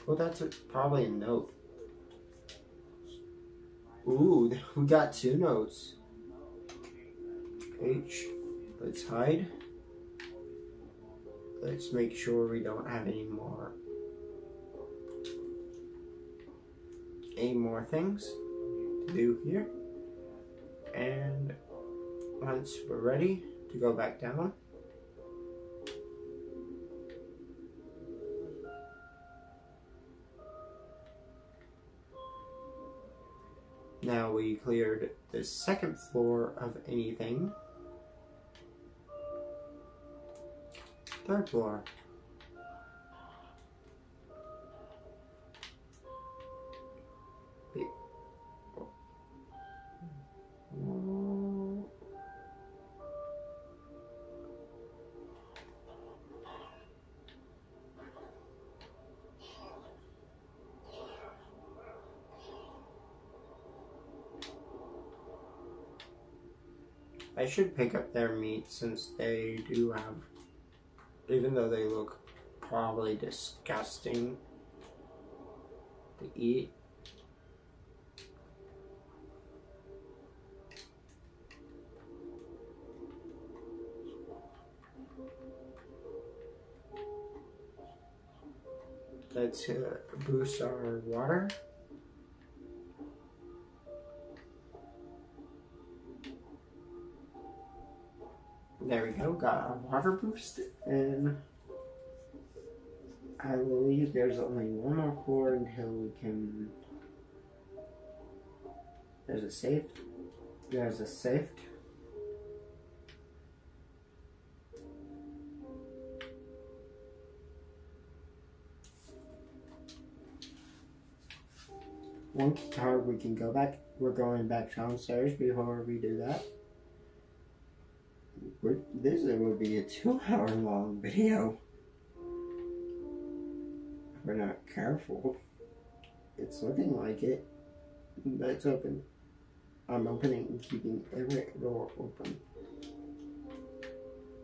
Well, that's a, probably a note. Ooh, we got two notes. H. Let's hide. Let's make sure we don't have any more any more things to do here. And once we're ready to go back down, Now we cleared the second floor of anything. Third floor. I should pick up their meat since they do have, even though they look probably disgusting to eat. Let's uh, boost our water. There we go, got a water boost, and I believe there's only one more core until we can. There's a safe. There's a safe. One card we can go back. We're going back downstairs before we do that. This would be a two hour long video. If we're not careful. It's looking like it. That's open. I'm opening and keeping every door open.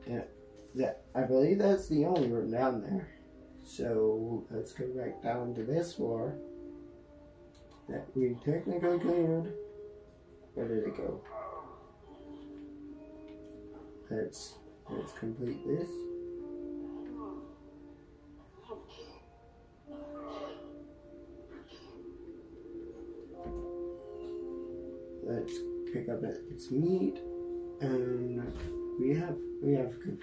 Yeah, that I believe that's the only room down there. So let's go back down to this floor that we technically cleared. Where did it go? Let's let's complete this. Let's pick up its meat, and we have we have good.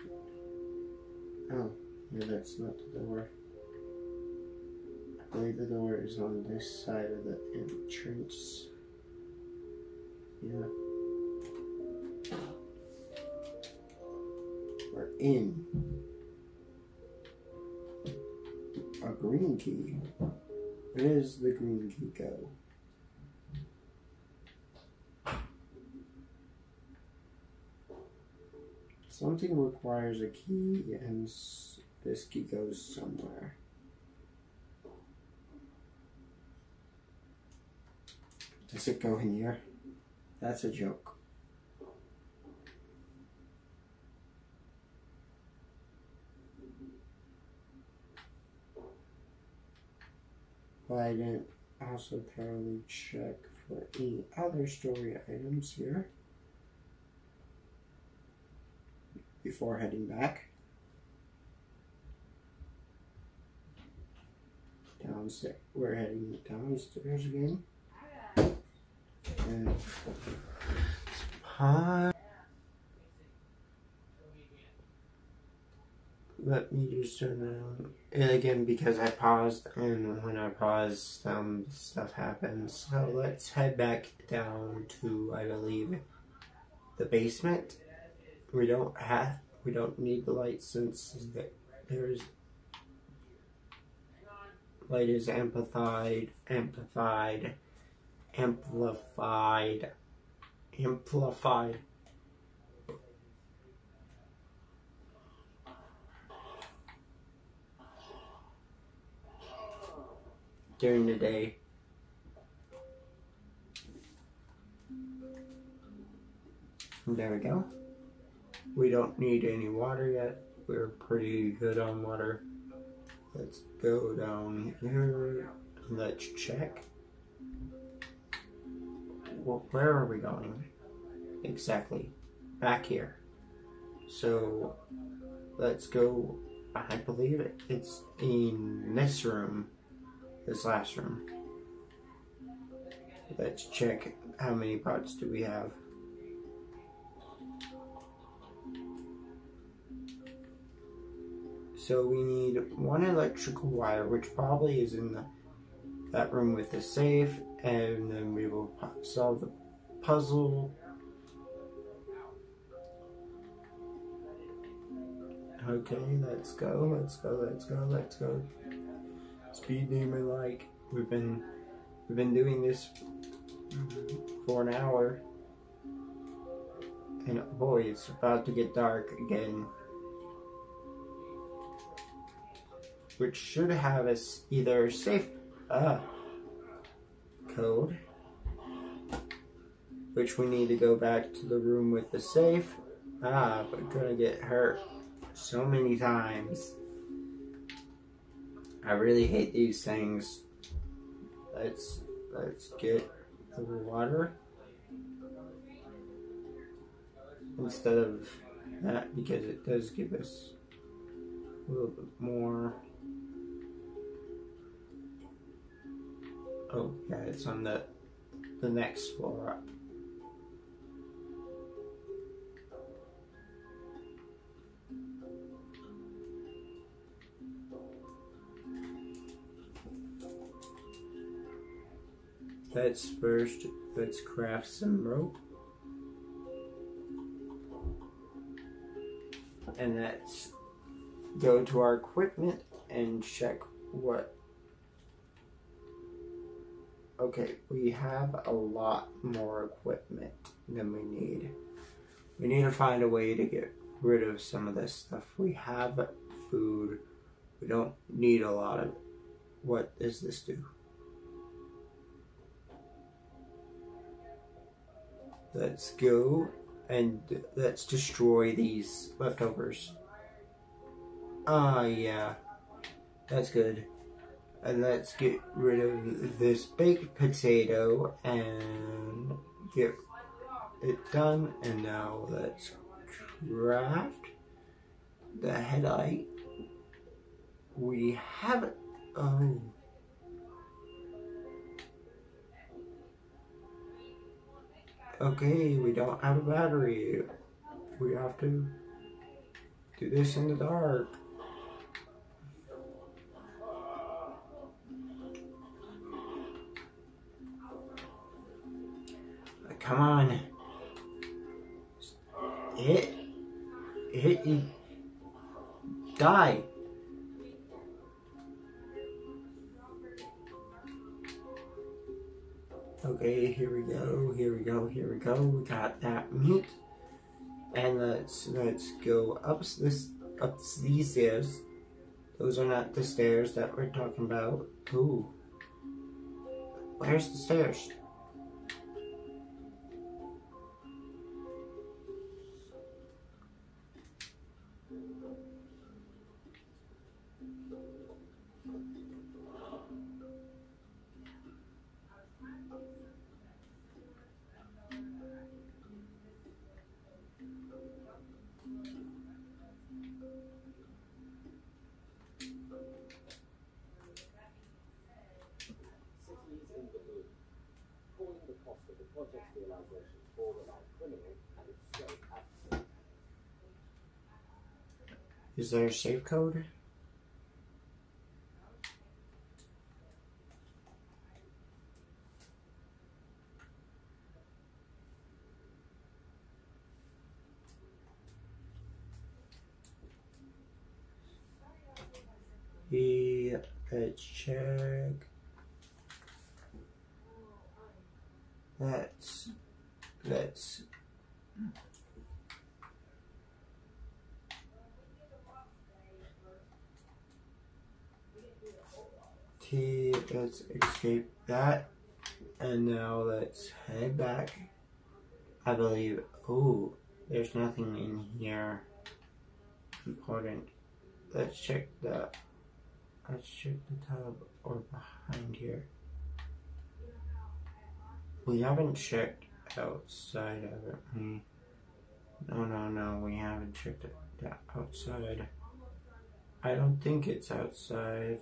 Oh, yeah, that's not the door. I believe the door is on this side of the entrance. Yeah. In. A green key. Where does the green key go? Something requires a key, and this key goes somewhere. Does it go in here? That's a joke. But I didn't also thoroughly check for any other story items here before heading back. Downstairs. We're heading downstairs again. And Let me just turn on. And again, because I paused, and when I paused, some stuff happens. So let's head back down to, I believe, the basement. We don't have, we don't need the light since the- there's light is amplified, amplified, amplified, amplified. During the day. There we go. we don't need any water yet. We're pretty good on water. Let's go down here. Let's check. Wh- Where are we going? Exactly. Back here. So let's go. I believe it- it's in this room. This last room. Let's check how many pots do we have. So we need one electrical wire, which probably is in the, that room with the safe, and then we will solve the puzzle. Okay, let's go, let's go, let's go, let's go. Speed demon like we've been we've been doing this for an hour. And boy, it's about to get dark again. which should have us either safe uh, code, which we need to go back to the room with the safe. Ah, but gonna get hurt so many times. I really hate these things. Let's let's get the water instead of that because it does give us a little bit more. Oh yeah, it's on the the next floor up. Let's first let's craft some rope. And let's go to our equipment and check what Okay, we have a lot more equipment than we need. We need to find a way to get rid of some of this stuff. We have food. We don't need a lot of it. What does this do? Let's go and let's destroy these leftovers. Ah, yeah. That's good. And let's get rid of this baked potato and get it done. And now let's craft the headlight. We have it. Oh. Okay, we don't have a battery. We have to do this in the dark. Come on. Hit. Hit you. Die. Okay, here we go, here we go, here we go. We got that meat. And let's let's go up this up these stairs. Those are not the stairs that we're talking about. Ooh. Where's the stairs? There safe code? Yeah, let's check. Let's let's T let's escape that and now let's head back. I believe oh There's nothing in here important. Let's check the let's check the tub or behind here. We haven't checked outside of it. Hmm. No, no, no, we haven't checked it outside. I don't think it's outside.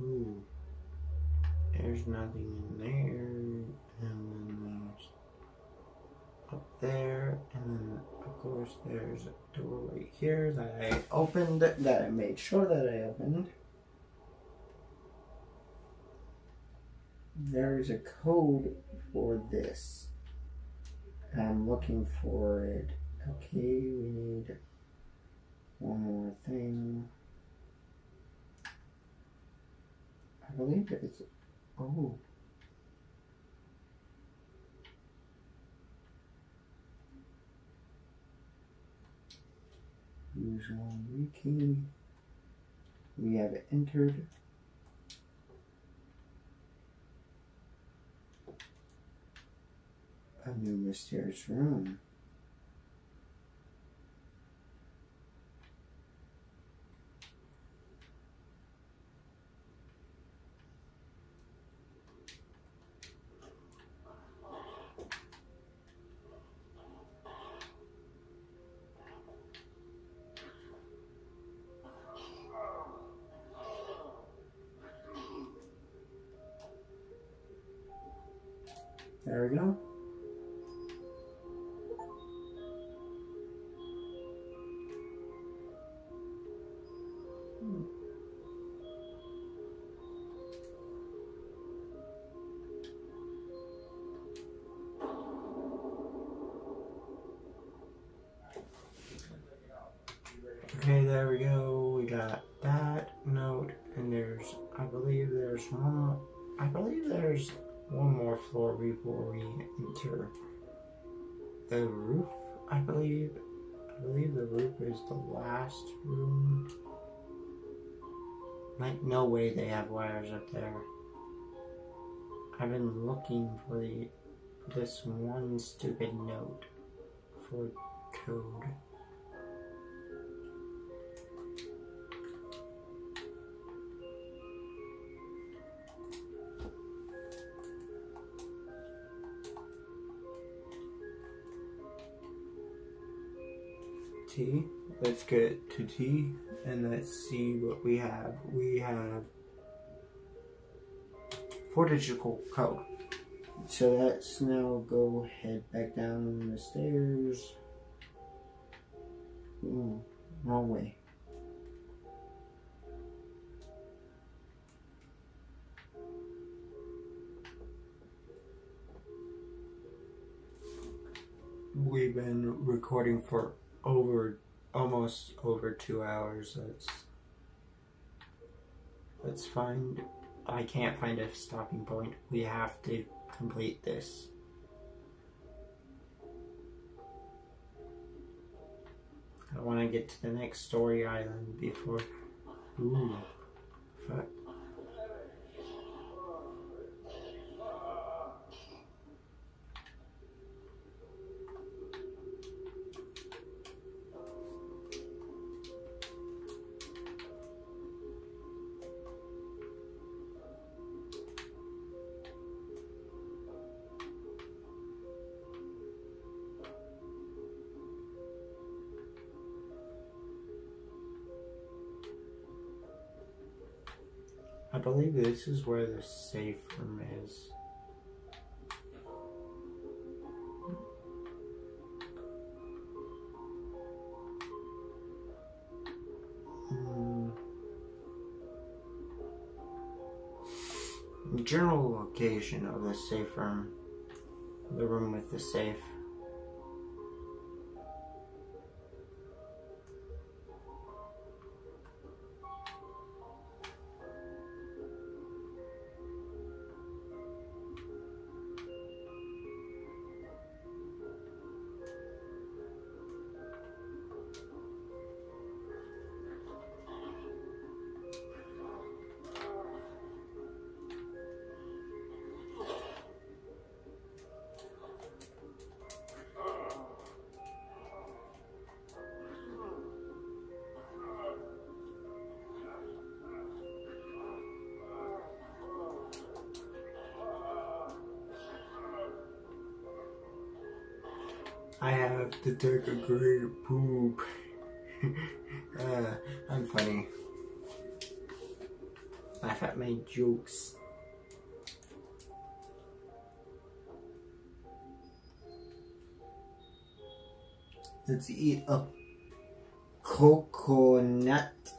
Ooh. There's nothing in there. And then there's up there. And then, of course, there's a door right here that I opened, that I made sure that I opened. There's a code for this. I'm looking for it. Okay, we need one more thing. I believe it's. Oh. Use one. We have entered. A new mysterious room. No way they have wires up there. I've been looking for the, this one stupid note for code. T. Let's get to T and let's see what we have. We have four digital code. So let's now go head back down the stairs. Ooh, wrong way. We've been recording for over almost over two hours. Let's let's find. I can't find a stopping point. We have to complete this. I want to get to the next story island before. Ooh, fuck. Believe this is where the safe room is. Hmm. General location of the safe room. The room with the safe. A coconut.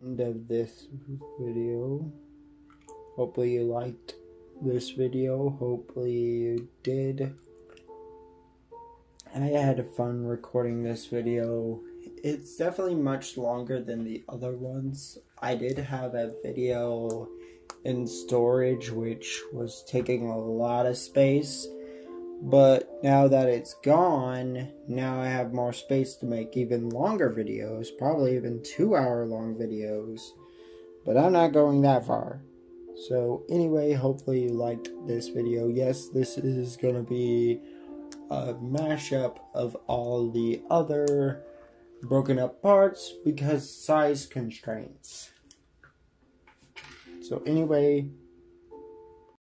End of this video. Hopefully you liked this video. Hopefully you did. I had fun recording this video. It's definitely much longer than the other ones. I did have a video in storage which was taking a lot of space. But now that it's gone, now I have more space to make even longer videos, probably even two hour long videos. But I'm not going that far. So, anyway, hopefully you liked this video. Yes, this is going to be a mashup of all the other broken up parts because size constraints. So, anyway,